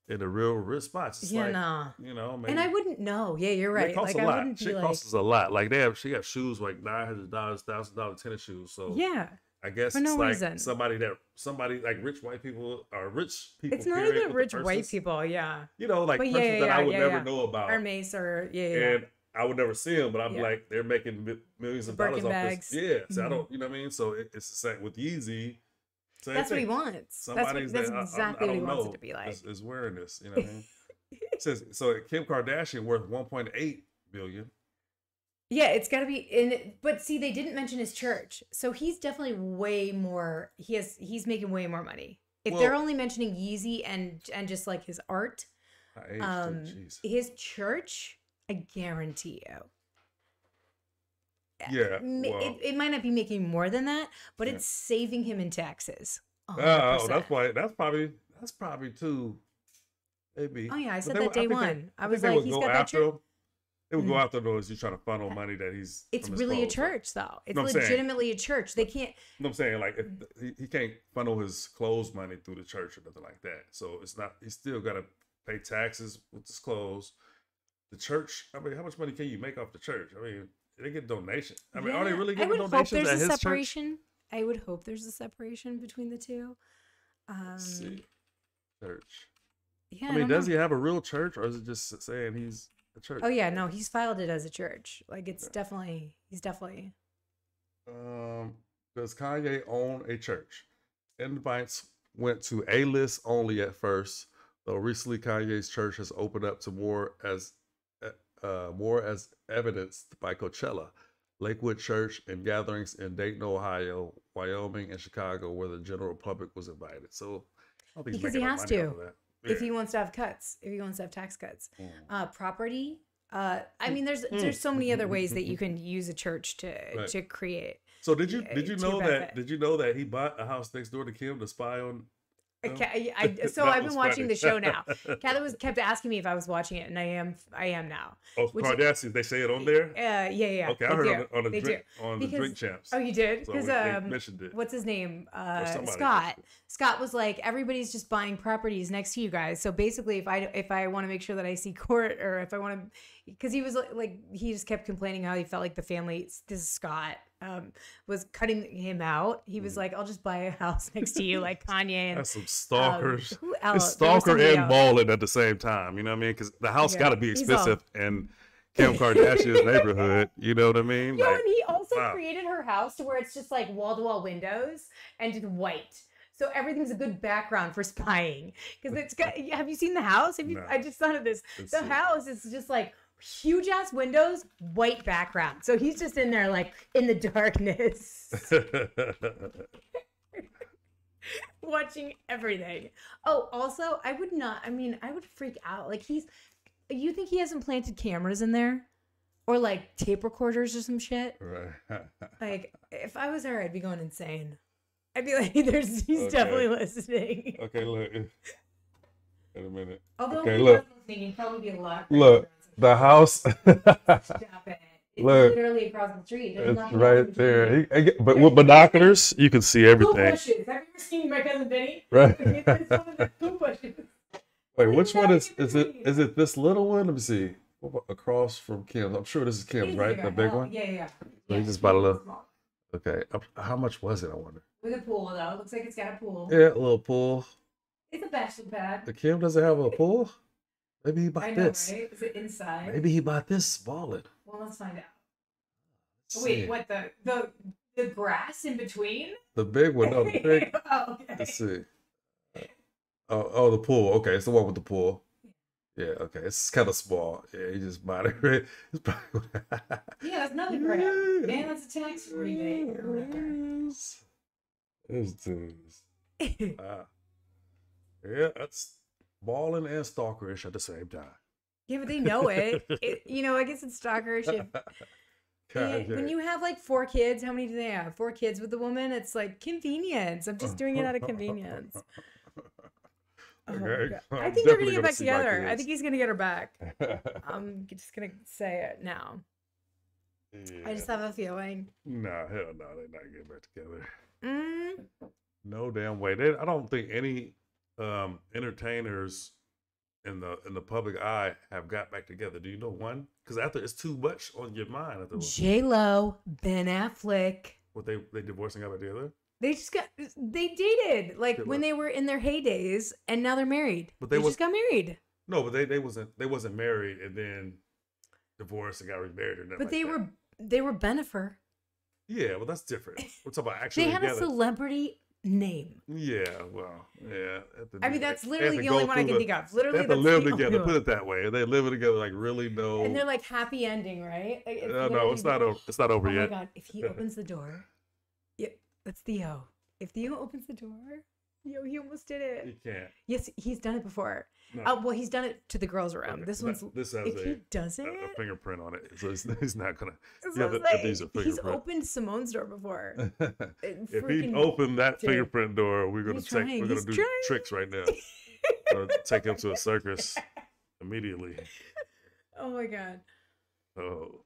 in the real real spots. It's yeah, like, nah. you know, maybe. And I wouldn't know. Yeah, you're right. It costs Like a I lot. Shit like, costs a lot. Like they have, she got shoes like nine hundred dollars, thousand dollar tennis shoes. So yeah. I guess for it's no like reason. somebody that somebody like rich white people or rich people. It's not even rich white people. Yeah. You know, like But yeah, yeah, that I yeah, would yeah, never know about, Or Mace or yeah, yeah. and I would never see them. But I'm Yeah. like, they're making mi- millions of Birkin dollars off this. Yeah, so I Mhm. don't, you know what I mean. So it, it's the same with Yeezy. Same That's what he thing. wants. That's what, Somebody's that's that I- I- exactly I what he wants it to be like. is, is wearing this. You know what I mean? It says so. Kim Kardashian worth 1.8 billion. Yeah, it's got to be in. But see, they didn't mention his church, so he's definitely way more. He has. He's making way more money. If they're only mentioning Yeezy and and just like his art, um. His church, I guarantee you. Yeah, well- it, it might not be making more than that, but Yeah. it's saving him in taxes. hundred Oh, oh that's why. That's probably. That's probably too. Maybe. Oh yeah, I said that would- day they- one. I was like, he's go got that him. They would go mm-hmm. after those. He's trying to funnel money that he's. It's really a church, though. It's I'm saying- legitimately a church. They can't. No, I'm saying like if mm. he, he can't funnel his clothes money through the church or nothing like that. So it's not. He's still got to pay taxes with his clothes. The church. I mean, how much money can you make off the church? I mean, they get donations. I mean, are they Yeah, really I hope donations there's at a his church? separation. I would hope there's a separation between the two. Um, Let's see. Church. yeah. I I mean, don't does know. he have a real church, or is it just saying he's a church? Oh yeah, no, he's filed it as a church. Like it's Yeah. definitely he's definitely. Um, does Kanye own a church? Invites went to A list only at first, though recently Kanye's church has opened up to more as uh, more as evidenced by Coachella, Lakewood Church, and gatherings in Dayton, Ohio, Wyoming, and Chicago, where the general public was invited. So, I don't think he's Because he has to. If he wants to have cuts, if he wants to have tax cuts, Mm. uh, property. Uh, I mean, there's Mm. there's so many other ways that you can use a church to Right. to create. So did you did you know that did you know that he bought a house next door to Kim to spy on? Okay, I, I- so I've been watching funny. the show now. Kathy was kept asking me if I was watching it, and I am. I am now. Oh, Which- Kardashians. They say it on there. Uh, yeah, yeah. okay, I heard do. on the, on the They drink do. on the drink champs. Oh, you did? Because they um, mentioned it. what's his name? Uh, Scott. Scott was like, everybody's just buying properties next to you guys. So basically, if I if I want to make sure that I see court, or if I want to, because he was like, he just kept complaining how he felt like the family. This is Scott. Um, was cutting him out. He was like, "I'll just buy a house next to you, like Kanye." And Mm. That's some stalkers. Um, who else? Stalker and else. balling at the same time. You know what I mean? Because the house Yeah, got to be expensive in Kim Kardashian's neighborhood. You know what I mean? Yeah, Like, and he also wow. created her house to where it's just like wall to wall windows and just white. So everything's a good background for spying. Because it's got have you seen the house? Have you No. I just thought of this. Let's the see. house is just like huge ass windows, white background. So he's just in there like in the darkness, watching everything. Oh, also, I would not I mean, I would freak out. Like he's you think he hasn't planted cameras in there? Or like tape recorders or some shit? right. Like, if I was her, I'd be going insane. I'd be like, "There's, he's Okay. definitely listening." okay, look. Wait a minute. Although Okay, if he look. was listening, he'd probably be a lot. Look, the house. Stop it! It's Look. literally across the street. There's it's right there. He- get- but with binoculars, you can see everything. bushes. Have you ever seen my cousin Benny? Right. It's it's one of the poo bushes. Wait, which one is is it? Is it this little one? Let me see. Across from Kim's? I'm sure this is Kim's, right? The big oh, one. Yeah, yeah. yeah. So he Yeah, just bought a little- Okay. How much was it? I wonder. With a pool though. it Looks like it's got a pool. Yeah, a little pool. It's a bachelor pad. The Kim doesn't have a pool. Maybe he bought I know, this. right? Is it inside? Maybe he bought this wallet. Well, let's find out. Let's Wait, see. what the the the grass in between? The big one. No, the big. oh, okay. Let's see. Oh, oh, the pool. Okay, it's the one with the pool. Yeah, okay. It's kind of small. Yeah, he just bought it. Right? It's probably... Yeah, that's another grab. And that's a tax rebate or whatever. This dude's. Ah. Yeah, that's balling and stalkerish at the same time. yeah, but they know it. it. You know, I guess it's stalkerish. If, God, Yeah, when you have like four kids, how many do they have? Four kids with the woman? It's like convenience. I'm just doing it out of convenience. Oh Okay, God. I think they're gonna get back together. I think he's gonna get her back. I'm just gonna say it now. I just have a feeling. Nah, hell no, they're not getting back together. Mm, No damn way. They, I don't think any um, entertainers in the in the public eye have got back together. Do you know one? Because after it's too much on your mind. After J Lo, Ben Affleck. what they they divorced and got back together. They just got they dated like when they were in their heydays, and now they're married. But they, they was- just got married. No, but they they wasn't they wasn't married and then divorced and got remarried or nothing. But like they that. were they were Bennifer. Yeah, well that's different. We're talking about actually They had a celebrity name. Yeah, well, yeah. I mean, that's literally the only one I can the- think of. They Literally, have to live together. Put it that way. They live together like really no. And they're like happy ending, right? Like, Uh, no, it's not over. It's not over Oh yet. my god! If he opens the door, yeah, that's Theo. If Theo opens the door, yo, he almost did You it. can't. Yes, he's done it before. No. Oh well, he's done it to the girls' room. Okay, This one's this has if a, he doesn't. a, a fingerprint on it, so he's, he's not gonna. yeah, what I'm the- if these are he's opened Simone's door before. if he opened that dude. fingerprint door, we're gonna He's take. trying, We're gonna he's do trying. tricks right now. Gonna take him to a circus immediately. oh my god! Oh,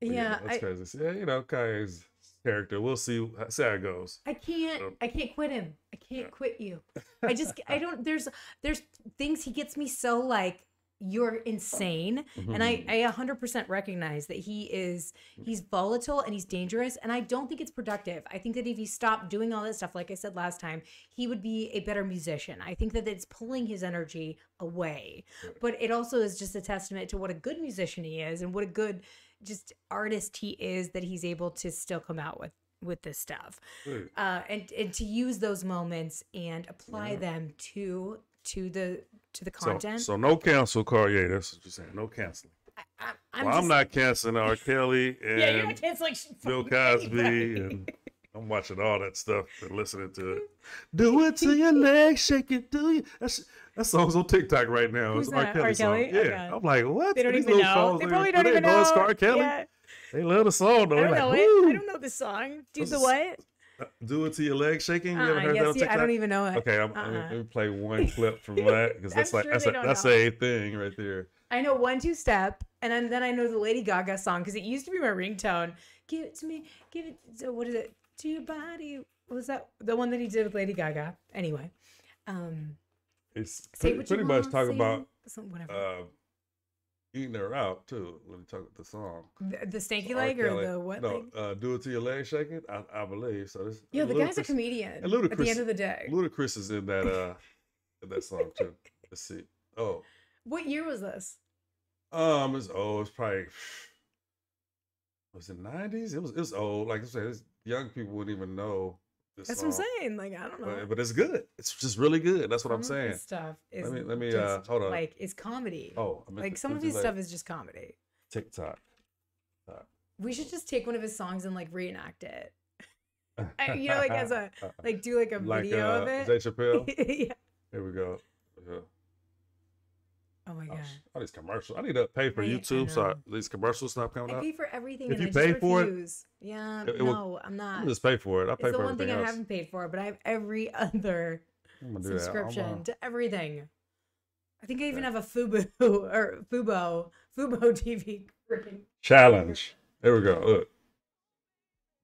but Yeah, that's I, crazy. Yeah, you know, Kanye's character. We'll see. See how it goes. I can't Um, I can't quit him. I can't yeah. quit you. I just I don't there's there's things he gets me so like you're insane and I Mm-hmm. I 100% recognize that he is he's volatile and he's dangerous and I don't think it's productive. I think that if he stopped doing all that stuff like I said last time, he would be a better musician. I think that it's pulling his energy away. But it also is just a testament to what a good musician he is and what a good just artist he is that he's able to still come out with with this stuff Right. uh, and and to use those moments and apply Yeah. them to to the to the content. so no cancel, Cartier. That's what you're saying. No canceling. I, I'm, well, I'm just- not canceling R. Kelly and Yeah, you're not canceling Bill Cosby, anybody. and I'm watching all that stuff and listening to it. Do it to your legs, shake it, do you? That's that song's on TikTok right now. Who's it's R. that? Kelly R. song. Kelly? Yeah, Okay. I'm like, what? They don't These even little know. songs, They like, probably do don't they even know. It's R. Kelly. Yeah. They love the song though. I They're don't like, know it. I don't know this song. Do the what? Uh, Do it to your leg shaking. You ever Uh-uh, heard yes, that on yeah, I don't even know it. Okay, I'm, I'm Uh-uh. gonna play one clip from that because that's like sure that's a, that's know. a thing right there. I know one two step, and then, then I know the Lady Gaga song because it used to be my ringtone. Give it to me, give it. So what is it? To your body. What was that the one that he did with Lady Gaga? Anyway, um, It's pretty, pretty much want, talking about some, whatever. uh, eating her out too when you talk about the song. the, the stanky R. leg or the what No, uh, do it to your leg shaking. I, I believe so. This, Yo, the guy's a comedian. and At the end of the day, Ludacris is in that uh in that song too. Let's see. Oh, what year was this? um, it's old. It's probably was it nineties? It was it was old. Like I said, it's, young people wouldn't even know this That's song. what I'm saying. Like I don't know. But, but it's good. It's just really good. That's what I'm Some of saying. Stuff is me- let me, uh, hold on. Like it's comedy. Oh, I like some of his like stuff is just comedy. TikTok. We should just take one of his songs and like reenact it. I- you know, like, as a- Like do like a like video uh, of it. Dave Chappelle. yeah. Here we go. Yeah. Oh my Oh, god. all these commercials. I need to pay for I- I YouTube so I- these commercials stop coming I out. pay for everything If you I pay for it. Yeah, it- it will- no, I'm not. I'm just pay for it. I pay it's the one thing everything I haven't paid for, but I have every other I'm gonna do that. I'm subscription gonna- to everything. I think I even Okay. have a Fubo or Fubo Fubo TV. Challenge. There we go. Look.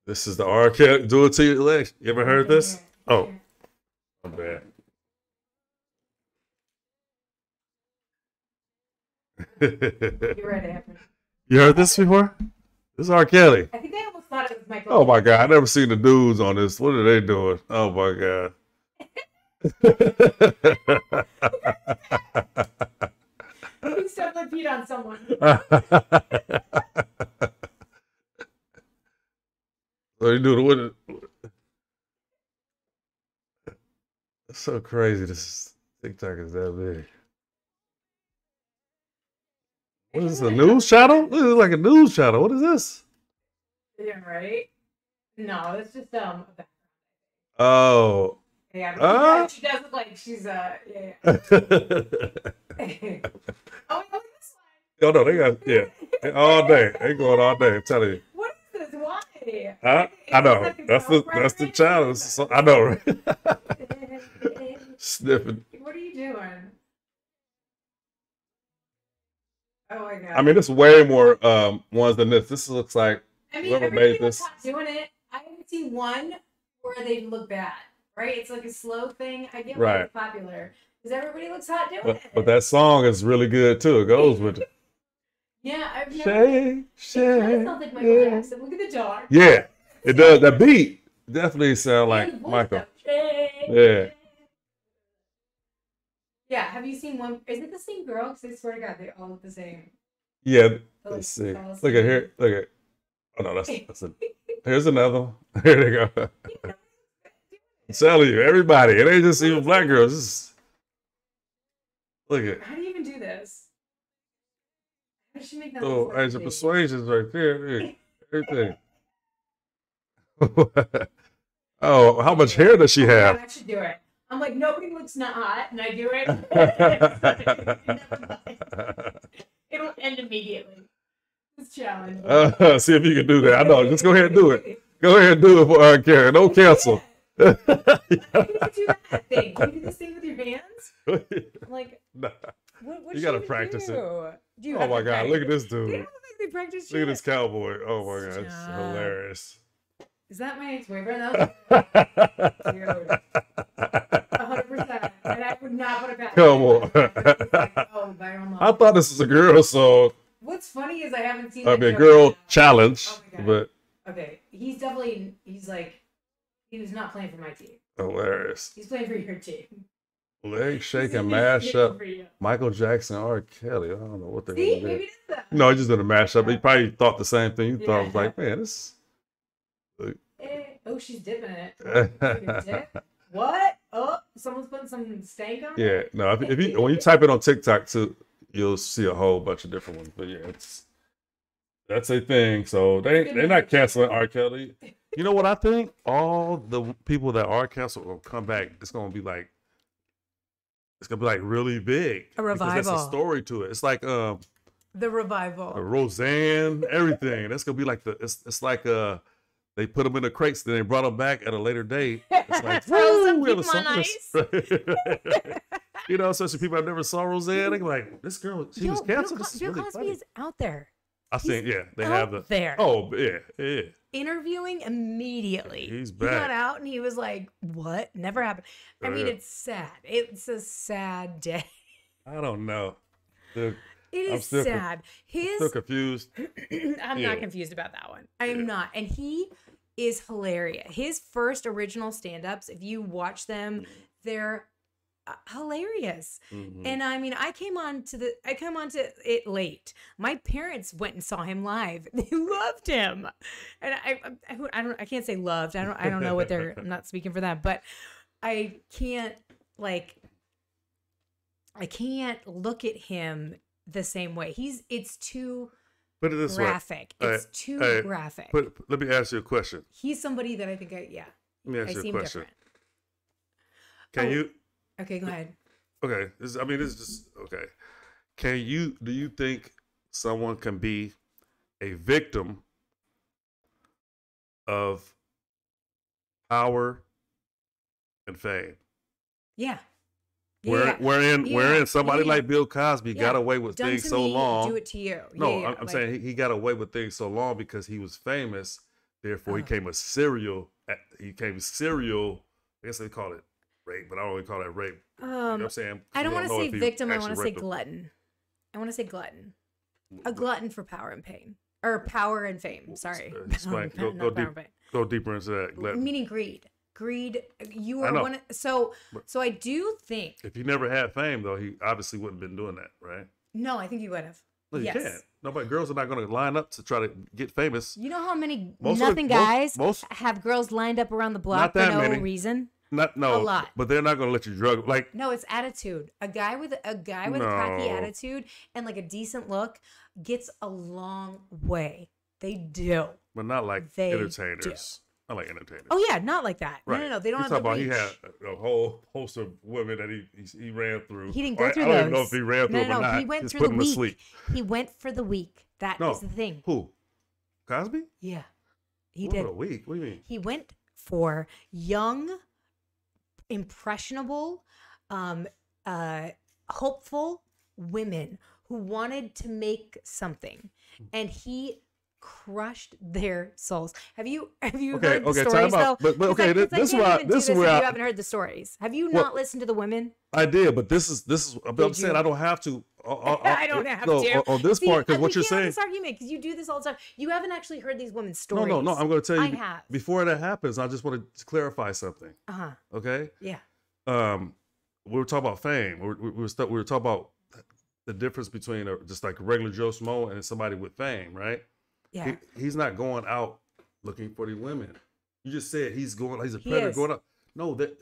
This is the R. Kelly. Do it to your legs. You ever heard this? Oh, my bad. You're right. I haven't. you heard this before? This is R. Kelly. I think I almost thought it was Michael. Oh my god, I never seen the dudes on this. What are they doing? Oh my god. He's definitely peed on someone. so you do the what? It's so crazy. This is, TikTok is that big. What is this? A news channel? This is like a news channel. What is this? Yeah, right? No, it's just um. Oh. Yeah, Uh? she, does, look like she's uh. Yeah. oh yeah. oh, at this one. no, they got yeah all day. They going all day. I'm telling you. What is this? Why? I, I know. like That's the that's the challenge. So, I know, right? Sniffing. what are you doing? Oh my god. I mean, it's way more um ones than this. This looks like I mean, whoever made this- doing it. I haven't seen one where they look bad. Right? It's like a slow thing. I get why Right. it's popular because everybody looks hot doing but, it. but that song is really good too. It goes with it. yeah, I've never. Shake, It kind of shake. sounds like Michael yeah. Jackson. Look at the dog. Yeah, it does. That beat definitely sound And like Michael. Shake, Yeah. Yeah. Have you seen one? Is it the same girl? Because I swear to God, they all look the same. Yeah. Let's see. Look at here. Look at. Oh no, that's that's a. Here's another. one. Here they go. I'm telling you, everybody. It ain't just even black girls. It's, look at. How do you even do this? How does she make that? Oh, look Angel sexy? Persuasion's right there. Everything. oh, how much hair does she Oh have? I should do it. I'm like, nobody looks not hot, and I do it. It'll end immediately. This challenge. Uh, see if you can do that. I know. Just go ahead and do it. Go ahead and do it for uh, Karen. Don't cancel. How do you do that thing? Can you do this thing with your hands? I'm like, Nah. what, what You gotta practice it. do? Do you Oh my God! Look at practice? this They dude. don't look they practice Look at this cowboy. Oh my God! It's hilarious. Is that my ex-boyfriend? 100%. And would not put it back. Come on. oh. I thought this was a girl song. What's funny is I haven't seen I mean, a girl challenge, Oh but Okay, he's definitely he's like he was not playing for my team. hilarious. He's playing for your team. Leg shake and mash up. Michael Jackson, R. Kelly. I don't know what they're See, maybe do. that. No, he just did a mashup. He probably thought the same thing. You thought I was like, man, this. Eh, oh, she's dipping it. A. What? Oh, someone's putting some stank on. Yeah, no. If, if you when you type it on TikTok too, you'll see a whole bunch of different ones. But yeah, it's that's a thing. So they they're not canceling R. Kelly. You know what I think? All the people that are canceled will come back. It's gonna be like it's gonna be like really big. A because that's a story to it. It's like um The revival. Roseanne, everything. That's gonna be like the. It's it's like uh, they put them in the crates, then they brought them back at a later date. It's like we have on song." you know, especially people that never saw Roseanne. They like, this girl, she was canceled. Bill, Bill really Cosby funny. is out there. I think, yeah, they have the. there. Oh, yeah, yeah. interviewing immediately. He's He back. got out and he was like, "What? Never happened." I mean, it's sad. It's a sad day. I don't know. The, It I'm is sad. His still confused. I'm Yeah. not confused about that one. I am Yeah. not. And he is hilarious. His first original stand-ups, if you watch them, they're uh, hilarious. Mhm. And I mean, I came on to the I came on to it late. My parents went and saw him live. They loved him. And I I, I don't I can't say loved. I don't I don't know what they're I'm not speaking for them, but I can't like I can't look at him the same way. He's it's too Put it this graphic. Hey, It's too hey, graphic. way. Put, let me ask you a question. He's somebody that I think I yeah. Let me ask I you a question. different. Can Oh. you? Okay, go ahead. Okay, this, I mean, this is just okay. Can you? Do you think someone can be a victim of power and fame? Yeah. Where, wherein, Yeah, wherein somebody like Bill Cosby got away with Done things so me, long. Do it to you. No, I'm, I'm like- saying he, he got away with things so long because he was famous. Therefore, he Oh. came a serial. He came serial. I guess they call it rape, but I don't really call that rape. you know Um, what I'm saying? I don't want to say victim. I want to say glutton. I want to say glutton. A glutton for power and pain, or power and fame. Sorry, Uh, explain. Go- go deep. Go deeper into that. Glenn. Meaning greed. Greed. You are one. Of, so, But- so I do think. If he never had fame, though, he obviously wouldn't have been doing that, right? No, I think he would have. No, you yes. can't. Nobody, girls are not going to line up to try to get famous. You know how many Most the- nothing most- guys most- have girls lined up around the block for no many. reason? Not no, A lot. but they're not going to let you drug like. No, it's attitude. A guy with a guy with a cocky attitude and like a decent look gets a long way. They do. But not like They entertainers. I like entertainers. Oh yeah, not like that. Right. No, no, no. They don't You have talk the about reach. he had a, whole host of women that he he, he ran through. He didn't go I- through I don't even know if he ran through no, no, or no. He went Just through the week. He went for the week. That is No. the thing. Who? Cosby? Yeah, he What did. A week. What do you mean? He went for young, impressionable, um, uh, hopeful women who wanted to make something, and he crushed their souls. Have you have you Okay, heard the okay, stories though? But- but I- okay, I this is can't I- even this is where you haven't heard the stories. Have you Well- not listened to the women? I did, but this is this is. I'm Did saying you? I don't have to. uh, uh, I uh, don't have no, to. On, this See, part, because what you're saying. this argument because you do this all the time. You haven't actually heard these women's stories. no, no. No. I'm going to tell you I have. before that happens. I just want to clarify something. Uh huh. Okay. Yeah. Um, we were talking about fame. We were, we were, we were talking about the difference between a, just like a regular Joe Smo and somebody with fame, right? Yeah. He, he's not going out looking for the women. You just said he's going. He's a He predator is. going out. No, that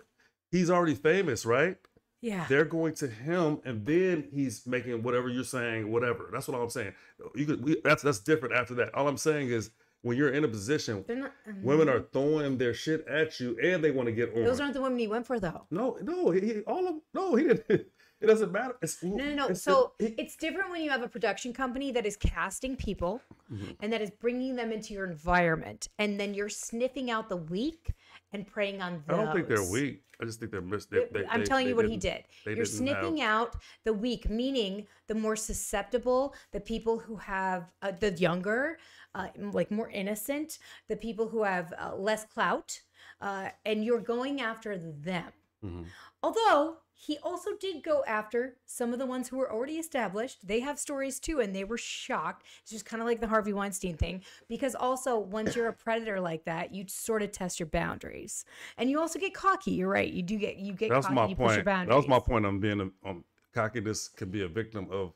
he's already famous, right? yeah. They're going to him, and then he's making whatever you're saying, whatever. That's what I'm saying. You could. We, that's that's different after that. All I'm saying is when you're in a position, not. women are throwing their shit at you, and they want to get on. Those aren't the women he went for, though. no, no, he, he all of no, he didn't. It doesn't matter. It's, No, no, no. it's- So it- it's different when you have a production company that is casting people Mhm. and that is bringing them into your environment, and then you're sniffing out the weak and preying on them. I don't think they're weak. I just think they're mis- they, they, I'm they- telling you what he they You're sniffing have- out the weak, meaning the more susceptible, the people who have uh, the younger, uh, like more innocent, the people who have uh, less clout, uh, and you're going after them. Mhm. Although he also did go after some of the ones who were already established. They have stories too, and they were shocked. It's just kind of like the Harvey Weinstein thing. Because also, once you're a predator like that, you sort of test your boundaries, and you also get cocky. You're right. You do get you get That's cocky. my you push your point. That was my point on being a um, cockiness can be a victim of.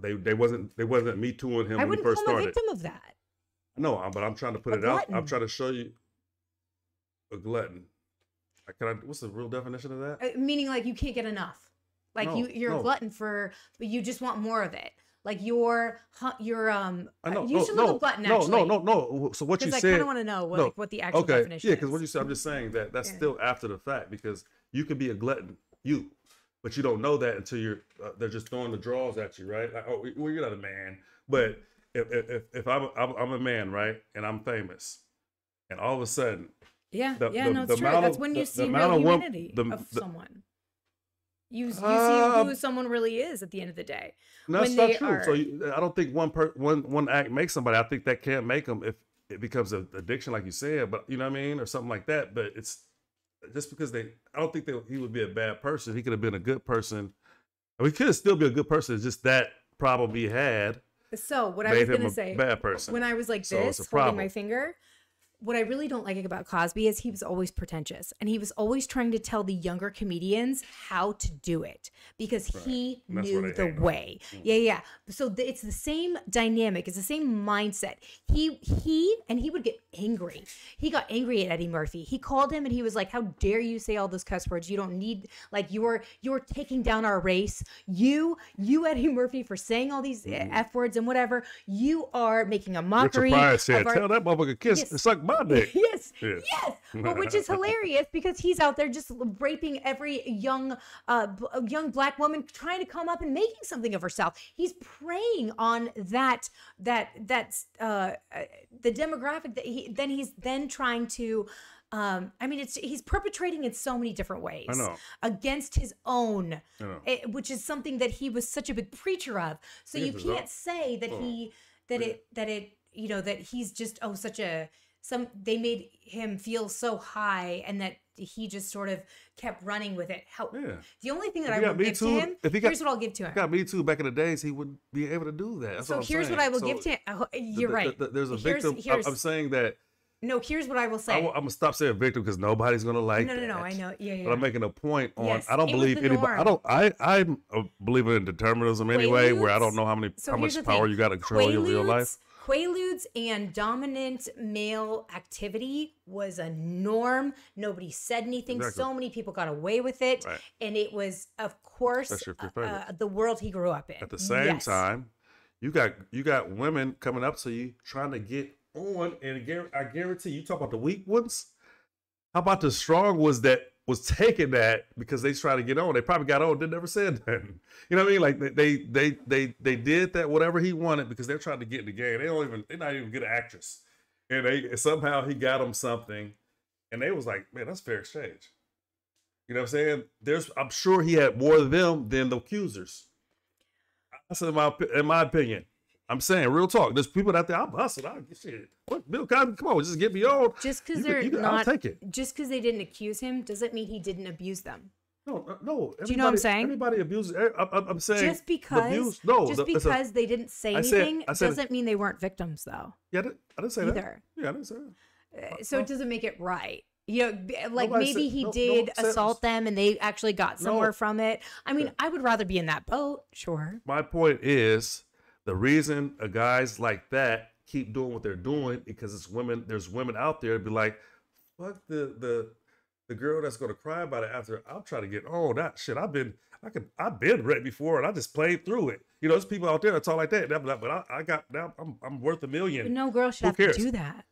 They they wasn't they wasn't me tooing him I when he wouldn't first call him a started. victim of that. No, I'm- but I'm trying to put A it out. I'm trying to show you a glutton. Uh, Can I? What's the real definition of that? Uh, meaning, like you can't get enough. Like No, you, you're no. a glutton for, but you just want more of it. Like you're, you're um. I know. You no, should no, look up glutton no, actually. no, no, no. So what you I said? kind of want to know what, no. like, what the actual okay, definition yeah, because what you said, I'm just saying that that's Yeah. still after the fact because you can be a glutton. You, but you don't know that until you're uh, they're just throwing the draws at you, right? Like, oh, well, you're not a man, but if if, if I'm I'm a man, right, and I'm famous, and all of a sudden, Yeah, The- yeah, the- no, the it's true. That's of- when the- you the see amount real of humanity the- of the- someone. You, you Uh, see who someone really is at the end of the day. no, that's not true. So you, I don't think one per one one act makes somebody. I think that can't make them if it becomes an addiction, like you said. But you know what I mean, or something like that. But it's just because they. I don't think that he would be a bad person. He could have been a good person. He could still be a good person. It's just that problem he had So what I was gonna say bad person. when I was like this, a holding problem. my finger, what I really don't like about Cosby is he was always pretentious and he was always trying to tell the younger comedians how to do it because he And knew the way. Yeah, yeah. So th- it's the same dynamic. It's the same mindset. He he and he would get angry. He got angry at Eddie Murphy. He called him and he was like, "How dare you say all those cuss words? You don't need like you're you're taking down our race. You you Eddie Murphy for saying all these uh, f words and whatever. You are making a mockery." Richard Pryor of said, our- "Tell that motherfucker kiss Yes. suck my dick." Yes, Yeah. yes, but which is hilarious because he's out there just raping every young, uh, b- young black woman trying to come up and making something of herself. He's preying on that, that, that's uh, uh, the demographic that he. Then he's then trying to. Um, I mean, it's he's perpetrating in so many different ways know. against his own, I know. eh, which is something that he was such a big preacher of. So you Yes, it's all- can't say that Oh, he that yeah. it that it you know that he's just oh such a some they made him feel so high and that he just sort of kept running with it. How Yeah. the only thing that I will got Me to Too- him, if he got- here's what I'll give to him. Got me too. Back in the days, he wouldn't be able to do that. That's so what here's what. I will So give to him. Oh, You're the- right. the- there's a Here's- victim. I'm- here's- I'm saying that no, here's what I will say. I am gonna stop saying victim because nobody's gonna like. no, no, no. that. I know. Yeah, yeah. But I'm making a point on. Yes, I don't believe the anybody. I don't. I I'm a believer in determinism anyway, where I don't know how many so how much power thing. you got to control your real life. Quaaludes- and dominant male activity was a norm. Nobody said anything. Exactly. So many people got away with it, Right. and it was, of course, uh, uh, the world he grew up in. At the same Yes. time, you got you got women coming up to you trying to get on, and I guarantee you talk about the weak ones. How about the strong ones that was taking that because they trying to get on? They probably got on, they never said nothing. You know what I mean? Like they they they they, they did that whatever he wanted because they're trying to get in the game. They don't even they're not even good actress, and they somehow he got them something, and they was like, man, that's fair exchange. You know what I'm saying? There's I'm sure he had more of them than the accusers. That's in my in my opinion. I'm saying real talk. There's people out there. I'm hustling. I'll get shit. What Bill Cosby? Come on, just get me on. Just because they're can- I'll not, take it. just because they didn't accuse him, doesn't mean he didn't abuse them. No, uh, no. Do you know what I'm saying? Everybody abuses. I, I, I'm saying Just because, abuse. No, just the- it's a- because they didn't say I said- anything I said- doesn't mean they weren't victims, though. yeah, I didn't, I didn't say that. Either. Yeah, I didn't say that. Uh, so it doesn't make it right. You know, like Nobody maybe said- he no- no did said- assault them and they actually got somewhere No. from it. I mean, Yeah. I would rather be in that boat, sure. My point is the reason a guys like that keep doing what they're doing because it's women. There's women out there to be like, fuck the the the girl that's gonna cry about it after. I'll try to get on that shit. I've been I could I've been raped before and I just played through it. You know, there's people out there that talk like that. But I, but I, I got now I'm I'm worth a million. But no girl should Who have cares? to do that.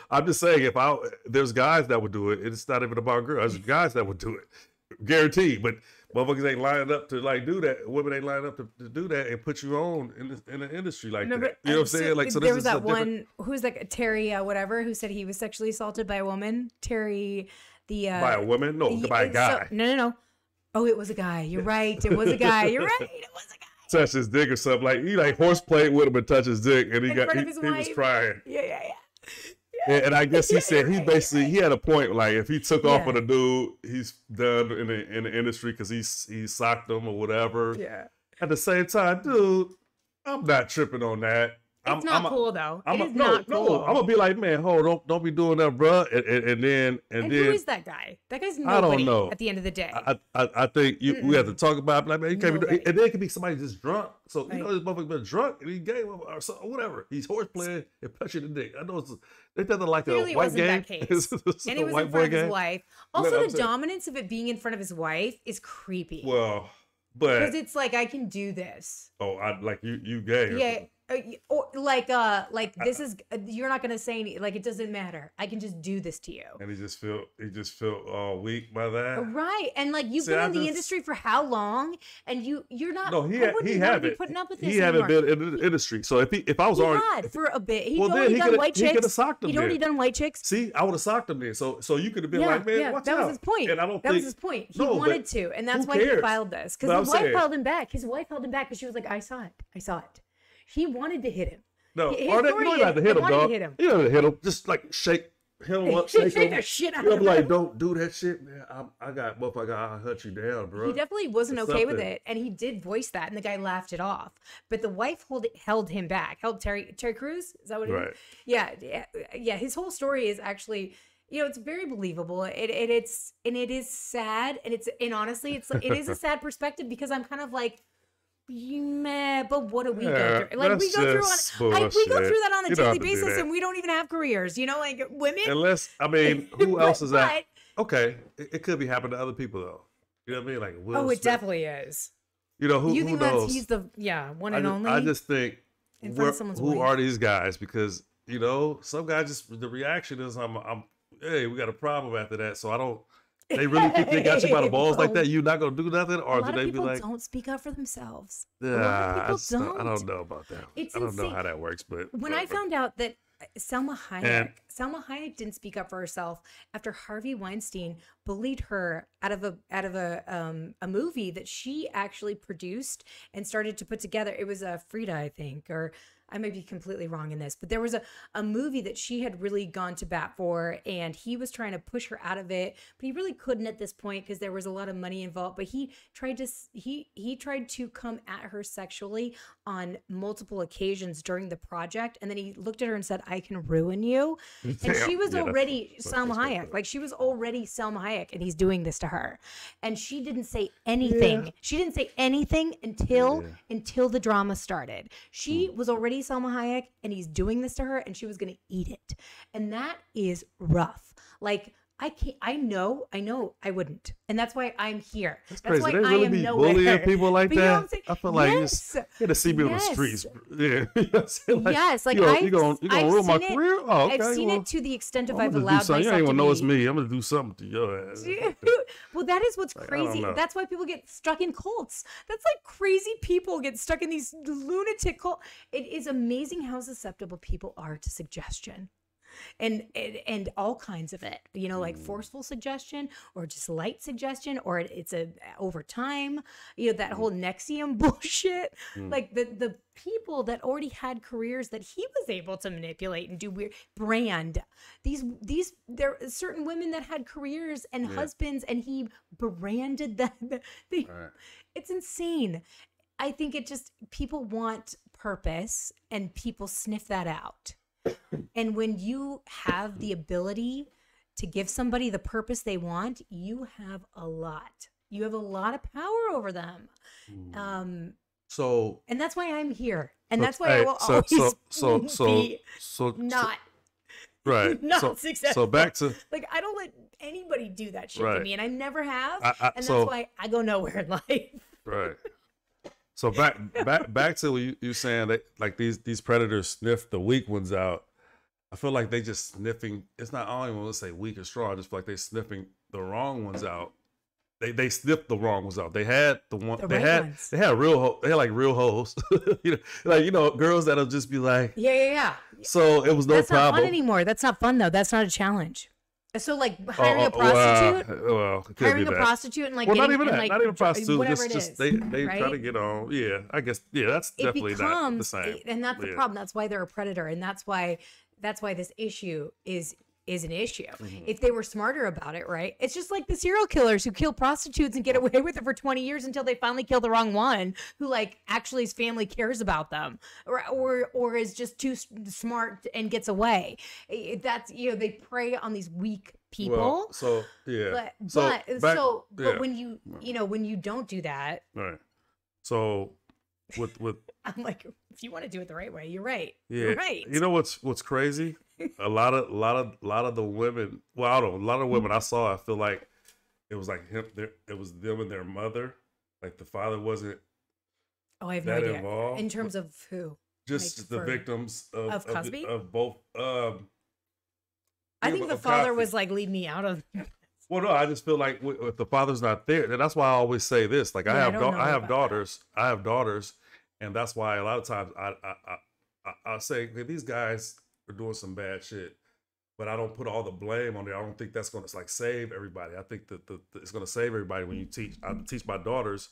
I'm just saying, if I there's guys that would do it, it's not even about girls. There's guys that would do it, guaranteed. But motherfuckers ain't lined up to like do that. Women ain't lined up to, to do that and put you on in the, in the industry like No, that. You know what uh, I'm saying? Like so, there this was that different- one who's like Terry, uh, whatever, who said he was sexually assaulted by a woman. Terry, the uh, by a woman, no, y- by a so- guy. no, no, no. Oh, it was a guy. You're right. It was a guy. You're right. It was a guy. Touch his dick or something like he like horseplay with him and touch his dick, and he In got he, he was crying. Yeah, yeah, yeah. And, and I guess he said he basically he had a point. Like if he took off Yeah. with a dude, he's done in the in the industry because he's he socked him or whatever. Yeah. At the same time, dude, I'm not tripping on that. I'm, It's not I'm a- cool though. I'm it a, is no, not no. cool. I'm gonna be like, man, hold, don't don't be doing that, bruh. And, and, and then and, and then who is that guy? That guy's I don't nobody know. at the end of the day. I, I I think you, we have to talk about it. Like, man, you can't be, and then it could be somebody just drunk. So you Right. know this motherfucker been drunk and he gay or so, whatever. He's horse playing and punching the dick. I know it's it doesn't like Clearly a white wasn't game. that case. It's- it's and it was in front of his game. wife. Also, the saying- dominance of it being in front of his wife is creepy. Well, but Because it's like I can do this. oh, I like you you gay. Yeah, something. Or like uh like this is uh, you're not gonna say any like it doesn't matter. I can just do this to you. and he just felt he just felt all weak by that. Right, and like you've See, been I in the industry for how long, and you you're not. No, he I ha- wouldn't he haven't. putting up with this He haven't been in the industry. So if he if I was He already had for a bit. He'd Well, then already he done white he chicks. socked him He'd already done white chicks. see, I would have socked him then. So so you could have been yeah, like, man, yeah, watch that out. was his point. And I don't that think was his point. He No, wanted to, and that's why he filed this because I'm his wife saying- held him back. His wife held him back because she was like, "I saw it. I saw it." He wanted to hit him. no, his Arnett, you don't is have to hit him, dog. hit him. You don't have to hit him. Just like shake him up, Shake shake him. the shit out I'm of like, don't do that shit, man. I'm, I got motherfucker. I'll hunt you down, bro. He definitely wasn't okay with it, and he did voice that, and the guy laughed it off. But the wife hold, held him back. Held Terry Terry Crews. Is that what it is? Right. Yeah, yeah, yeah. His whole story is actually, you know, it's very believable. It, it it's and it is sad, and it's and honestly, it's it is a sad perspective because I'm kind of like. Meh, but what do we Yeah, go through? Like we go through on, I, we go through that on a You daily have to do basis, and we don't even have careers. You know, like women. Unless I mean, who But- else is that? but- Okay, it, it could be happening to other people though. You know what I mean? Like Will Oh, it definitely is. You know who? you who think knows? that's he's the yeah one I and just, only? I just think in front of where- someone's who wife. are these guys? Because you know, some guys just the reaction is I'm I'm hey, we got a problem after that. So I don't. They really think they got you by the balls like that. You're not gonna do nothing, or do they be people like, don't speak up for themselves. yeah, a lot of I, don't- I don't. know about that. It's I don't know how that works, but When but- I but- found out that uh, Salma Hayek, And- Salma Hayek didn't speak up for herself after Harvey Weinstein bullied her out of a out of a um, a movie that she actually produced and started to put together. It was a Frida, I think, or I might be completely wrong in this, but there was a, a movie that she had really gone to bat for, and he was trying to push her out of it, but he really couldn't at this point because there was a lot of money involved. But he tried to he he tried to come at her sexually on multiple occasions during the project, and then he looked at her and said, "I can ruin you," and she was Yeah, already Salma Hayek, like she was already Salma Hayek, and he's doing this to her, and she didn't say anything. She didn't say anything until Yeah. until the drama started. She Hmm. was already Salma Hayek, and he's doing this to her, and she was gonna eat it, and that is rough. Like. I can't. I know. I know. I wouldn't, and that's why I'm here. That's That's, crazy. why They I really am be nowhere. bullying people like But you know that. I feel like Yes. you had to see me on the streets. Yeah, you know what yes, like you I've, you gonna, you gonna ruin my it- career? Oh, okay. I've seen well, it to the extent of I'm I've allowed something. You ain't to gonna know it's me. I'm gonna do something to your ass. Dude, well, that is what's Like, crazy. That's why people get stuck in cults. That's like crazy people get stuck in these lunatic cult. It is amazing how susceptible people are to suggestion. And, and and all kinds of it, you know, Mm. like forceful suggestion or just light suggestion, or it- it's a over time, you know, that Mm. whole NXIVM bullshit. Like the the people that already had careers that he was able to manipulate and do weird brand. These these there are certain women that had careers and Yeah. husbands, and he branded them. They, Right. It's insane. I think it just people want purpose, and people sniff that out. And when you have the ability to give somebody the purpose they want, you have a lot. You have a lot of power over them. Mm. Um, So and that's why I'm here. And so- that's why hey, I will so, always so so so be so not right. not so, successful. so back to like I don't let anybody do that shit to me, and I never have. I- I- and so- that's why I go nowhere in life. right. So back back back to you, you saying that like these these predators sniff the weak ones out. I feel like they just sniffing. It's not only want to say weak or strong. I just feel like they sniffing the wrong ones out. They they sniffed the wrong ones out. They had the one The they right had ones. they had real ho- they had like real hoes. you know, like you know girls that'll just be like. Yeah, yeah, yeah. So it was no That's not problem. fun anymore. That's not fun though. That's not a challenge. So like Oh, hiring oh, a prostitute, Well, well, hiring a prostitute, and like well, not getting, even and, that. like, not even prostitute. whatever Just, it just is, they they try to get on. Yeah, I guess. Yeah, that's it definitely not the becomes, same. and that's the Yeah. problem. That's why they're a predator, and that's why that's why this issue is is an issue. Mm-hmm. If they were smarter about it, right? It's just like the serial killers who kill prostitutes and get away with it for 20 years until they finally kill the wrong one who like actually his family cares about them or or or is just too smart and gets away. That's you know they prey on these weak people. Well, so yeah. but so but back- so yeah. but when you you know when you don't do that, right. So with with I'm like if you want to do it the right way, you're right. yeah, You're right. you know what's what's crazy? A lot of a lot of a lot of the women. Well, I don't know. A lot of women I saw. I feel like it was like him. their- It was them and their mother. Like the father wasn't Oh, I have no idea. involved. In terms of who? just Like, the for- victims of Of Cosby? of, both. Um, I think the father Cosby. was like, leave me out of. well, no, I just feel like if the father's not there, and that's why I always say this. Like I Yeah, I have, don't da- I have about that. daughters. I have daughters, and that's why a lot of times I, I, I, I, I say hey, these guys are doing some bad shit, but I don't put all the blame on there. I don't think that's going to like save everybody. I think that the, the- it's going to save everybody when you teach. I teach my daughters.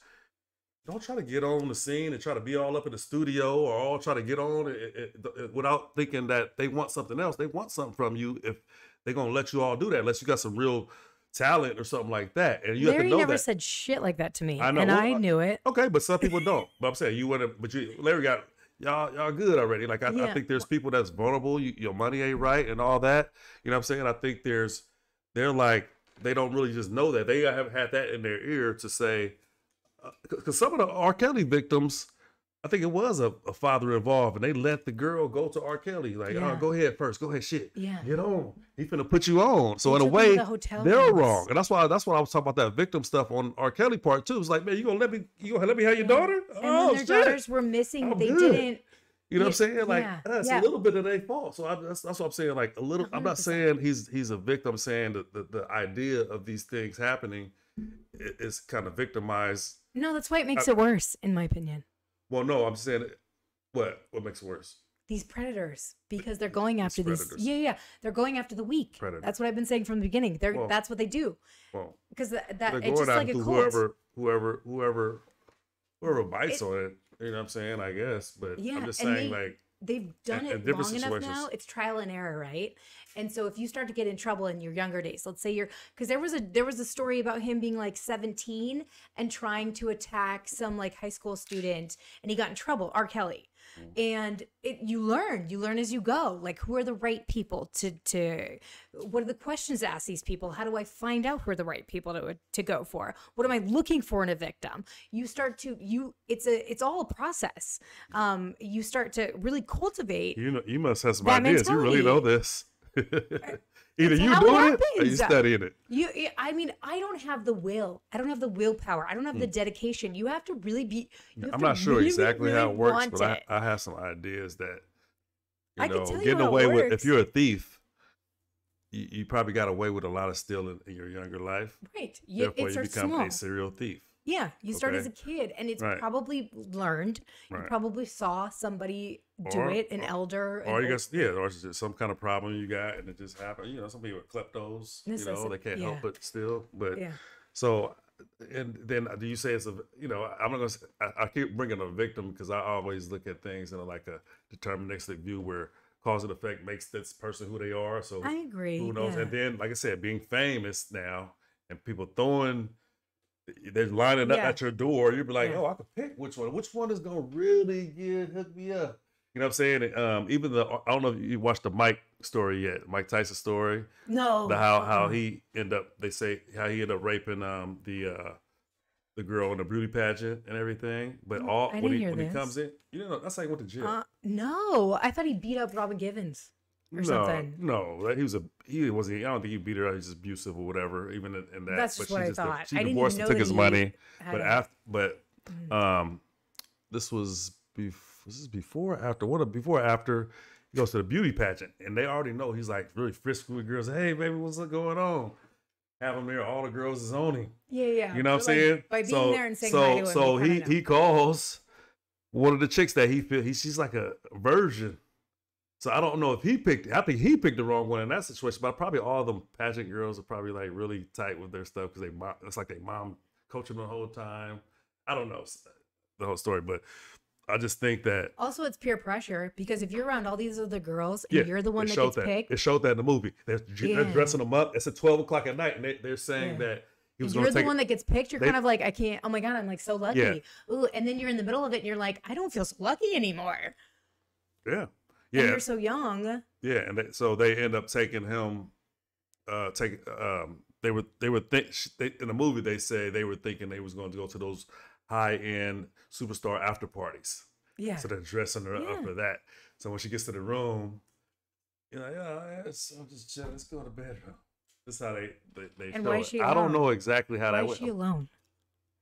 Don't try to get on the scene and try to be all up in the studio or all try to get on it, it- it- without thinking that they want something else. They want something from you if they're gonna let you all do that, unless you got some real talent or something like that. And you have Larry to know never that. said shit like that to me, I know. and Well, I I- knew it. Okay, but some people don't. But I'm saying you want to, but you, Larry got y'all, y'all good already. Like I, I think there's people that's vulnerable. You, your money ain't right and all that. You know what I'm saying? I think there's, they're like they don't really just know that they haven't had that in their ear to say, uh, because some of the R. Kelly victims. I think it was a, a father involved, and they let the girl go to R. Kelly. Like, Yeah. oh, go ahead first, go ahead, shit, Yeah. get on. He's gonna put you on. So They in a took him to way, the they're rooms. wrong, and that's why that's why I was talking about that victim stuff on R. Kelly part too. It's like, man, you gonna let me, you gonna let me have your Yeah. daughter? And oh then their shit! daughters were missing. I'm they good. didn't. You know what I'm saying? Like yeah, that's yeah. a little bit of their fault. So I, that's, that's what I'm saying. Like a little. I'm not saying he's he's a victim. I'm saying that the, the idea of these things happening is kind of victimized. No, that's why it Uh, makes it worse, in my opinion. Well, no, I'm saying what what makes it worse. These predators, because they're going after these. predators. Yeah, yeah, they're going after the weak. Predator. That's what I've been saying from the beginning. They're Well, that's what they do. Well, Because that, that it's just like a cult. whoever whoever whoever whoever bites It- on it. You know what I'm saying? I guess, but Yeah, I'm just saying they- like they've done in- it long enough now it's trial and error right? And so if you start to get in trouble in your younger days let's say you're because there was a there was a story about him being like 17 and trying to attack some like high school student and he got in trouble r. Kelly. And it you learn you learn as you go. Like who are the right people to to what are the questions to ask these people? How do i find out who are the right people to to go for? What am i looking for in a victim? You start to you it's a it's all a process. Um you start to really cultivate you know you must have some ideas. You really know this. Either you how it doing it or you studying it. You, I mean, I don't have the will. I don't have the willpower. I don't have the dedication. You have to really be. you Hmm. I'm not sure really, exactly how it works, but I, it. I have some ideas that you I know you getting how away with. If you're a thief, you, you probably got away with a lot of stealing in your younger life. right. You, Therefore, you become small. a serial thief. Yeah, you start as a kid, and it's Right. probably learned. You Right. probably saw somebody do Or- it, an elder. an Or you old- got yeah, or it's just some kind of problem you got, and it just happened. You know, some people are kleptos. You know, they can't yeah. help it still. But Yeah. so, and then do you say it's a? You know, I'm not gonna. Say, I, I keep bringing a victim because I always look at things in a, like a deterministic view where cause and effect makes this person who they are. So I agree. who knows? yeah. And then, like I said, being famous now and people throwing, they're lining up Yeah. at your door. You'd be like, Yeah. oh, I could pick which one. Which one is gonna really get hook me up? You know what I'm saying? And, Um, even the I don't know if you watched the Mike story yet, Mike Tyson story. no. The how how uh-uh. he end up they say how he ended up raping um the uh the girl in the beauty pageant and everything. But Mm, all when he when he comes in, you know that's how he went to jail. Uh, no, I thought he beat up Robin Givens or no, something. no, he was a he wasn't. I don't think he beat her. He was just abusive or whatever. Even in, in that, That's but just what I di- thought. she I divorced and took his money. But after, but Mm. um, this was bef- this is before or after what? before or after he goes to the beauty pageant and they already know he's like really frisky with girls. Hey, baby, what's going on? Have him there. All the girls is on him. Yeah, yeah. You know what I'm like, saying? by being so, there and saying so, hi to him, so he he calls one of the chicks that he feel he she's like a virgin. So I don't know if he picked. I think he picked the wrong one in that situation. But probably all them pageant girls are probably like really tight with their stuff because they. It's like they mom coaching the whole time. I don't know the whole story, but I just think that Also, it's peer pressure because if you're around all these other girls and yeah, you're the one that gets that. picked, It showed that in the movie. They're, they're dressing them up. It's at twelve o'clock at night, and they, they're saying Yeah. that he was you're the take. one that gets picked. You're they- kind of like, I can't. Oh my god, I'm like so lucky. Yeah. Ooh, and then you're in the middle of it, and you're like, I don't feel so lucky anymore. yeah, And yeah. you're so young. Yeah, and they, so they end up taking him. Uh, take um, they were they were think they, in the movie they say they were thinking they was going to go to those high end superstar after parties. Yeah. So they're dressing her Yeah. up for that. So when she gets to the room, you're like, oh, it's, I'm just chilling. Let's go to the bedroom. This is how they they, they And show why it. she I don't know exactly how Why that went. she alone?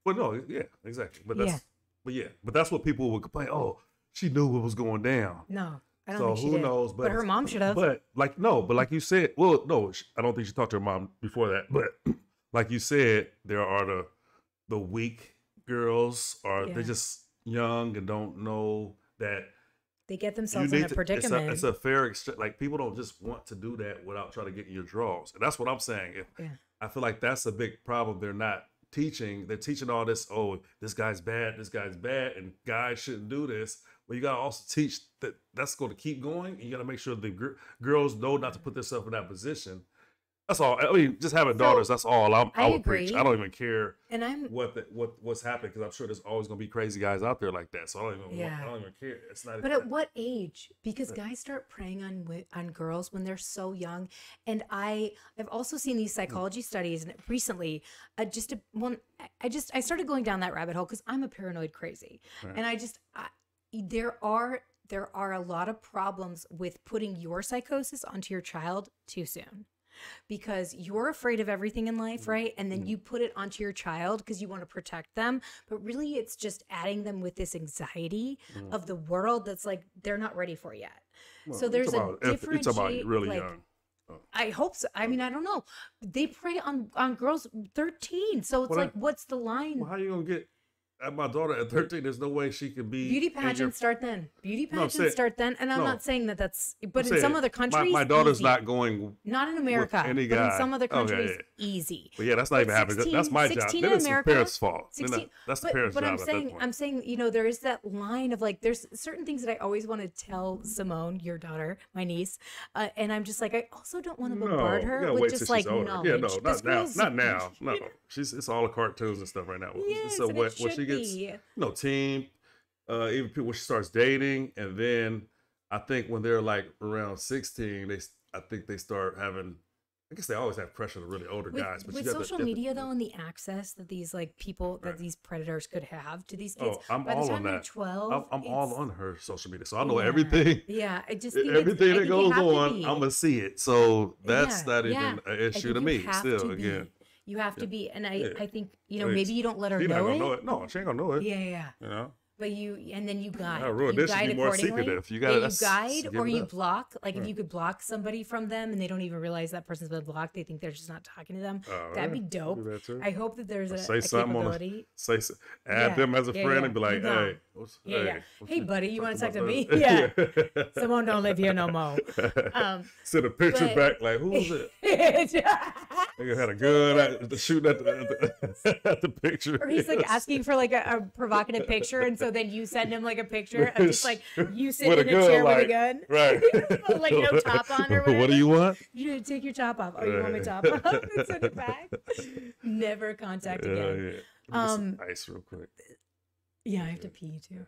Well, no, yeah, exactly. But that's Yeah. but yeah, but that's what people would complain. Oh, she knew what was going down. No, I don't So who did. knows? But, her mom should have. But like no, but like you said, well, no, I don't think she talked to her mom before that. But like you said, there are the the weak girls, or Yeah. they're just young and don't know that they get themselves in a to. It's predicament. a, it's a fair exchange. Like people don't just want to do that without trying to get in your draws, and that's what I'm saying. If, Yeah. I feel like that's a big problem. They're not teaching. They're teaching all this. Oh, this guy's bad. This guy's bad, and guys shouldn't do this. But you gotta also teach that that's going to keep going. And you gotta make sure the gr- girls know not to put themselves in that position. That's all. I mean, just having So, daughters. That's all I'm, I, I would preach. agree. I don't even care and I'm what the, what what's happening because I'm sure there's always gonna be crazy guys out there like that. So I don't even. Yeah. I don't even care. It's not. But at what age? Because guys start preying on on girls when they're so young, and I I've also seen these psychology studies and recently. Uh, just a, one, I- I just I started going down that rabbit hole because I'm a paranoid crazy, Right. and I just I, there are there are a lot of problems with putting your psychosis onto your child too soon. Because you're afraid of everything in life, right? And then Mhm. you put it onto your child because you want to protect them. But really, it's just adding them with this anxiety Mm. of the world that's like they're not ready for yet. Well, so there's a you talk about really like, young. I hope so. I mean, I don't know. They prey on on girls 13. So it's Well, like, what's the line? Well, how are you gonna get at my daughter at 13? There's no way she can be Beauty in your- pageants start then. Beauty No, pageants saying- start then. And I'm no. not saying that that's, but I'm in some other countries, my, my daughter's easy. not going. Not in America, any but in guy. some other Oh, yeah, countries, yeah. easy. But yeah, that's not But even happening. That- That's 16 my job. 16 Then in it's the America, parents' fault. 16 that- that's the but, parents' but job I'm at that saying. I'm saying, you know, there is that line of like, there's certain things that I always want to tell Simone, your daughter, my niece, uh, and I'm just like, I also don't want to bombard you her with just like knowledge. Yeah, no, not now. Not now. No, she's it's all the cartoons and stuff right now. Yes, so when, she gets you know teen, uh, even people when she starts dating, and then I think when they're like around sixteen, they I think they start having. I guess they always have pressure to really older with, guys, but with social the, media though and the access that these like people that these predators could have to these kids Oh, I'm by the all time on they're that. 12 I'm, I'm all on her social media, so I know Yeah. everything. yeah i just Everything that goes on. I'm gonna see it. So that's Yeah, not yeah. an issue to me. Still, to again, be. You have to be and i Yeah. i think you know Like, maybe you don't let her know gonna it. know it. No, she ain't gonna know it. yeah yeah You know, but you and then you guide I ruined you this. Should guide be more secretive. You gotta you guide or you up. block like if you could block somebody from them and they don't even realize that person's been blocked they think they're just not talking to them Oh, that'd yeah, be do dope that i hope that there's Or a, say a something on capability say add Yeah, them as a yeah, friend and be like, hey, what's, Yeah, hey, Hey, buddy, you wanna talk to me? yeah, Simone don't live here no more. Um, Send a picture but- back like, who was it? Nigga had a gun at the shooting at the, at the, at the picture. or he's like asking for like a, a provocative picture, and so then you send him like a picture of just like you sitting in a gun, chair with a gun, Right. like no top on or What do you want? You take your top off. Oh, you want my top off? And send it back. Never contact Yeah, again. yeah. Let me get some Um, ice real quick. Yeah, I have to pee too.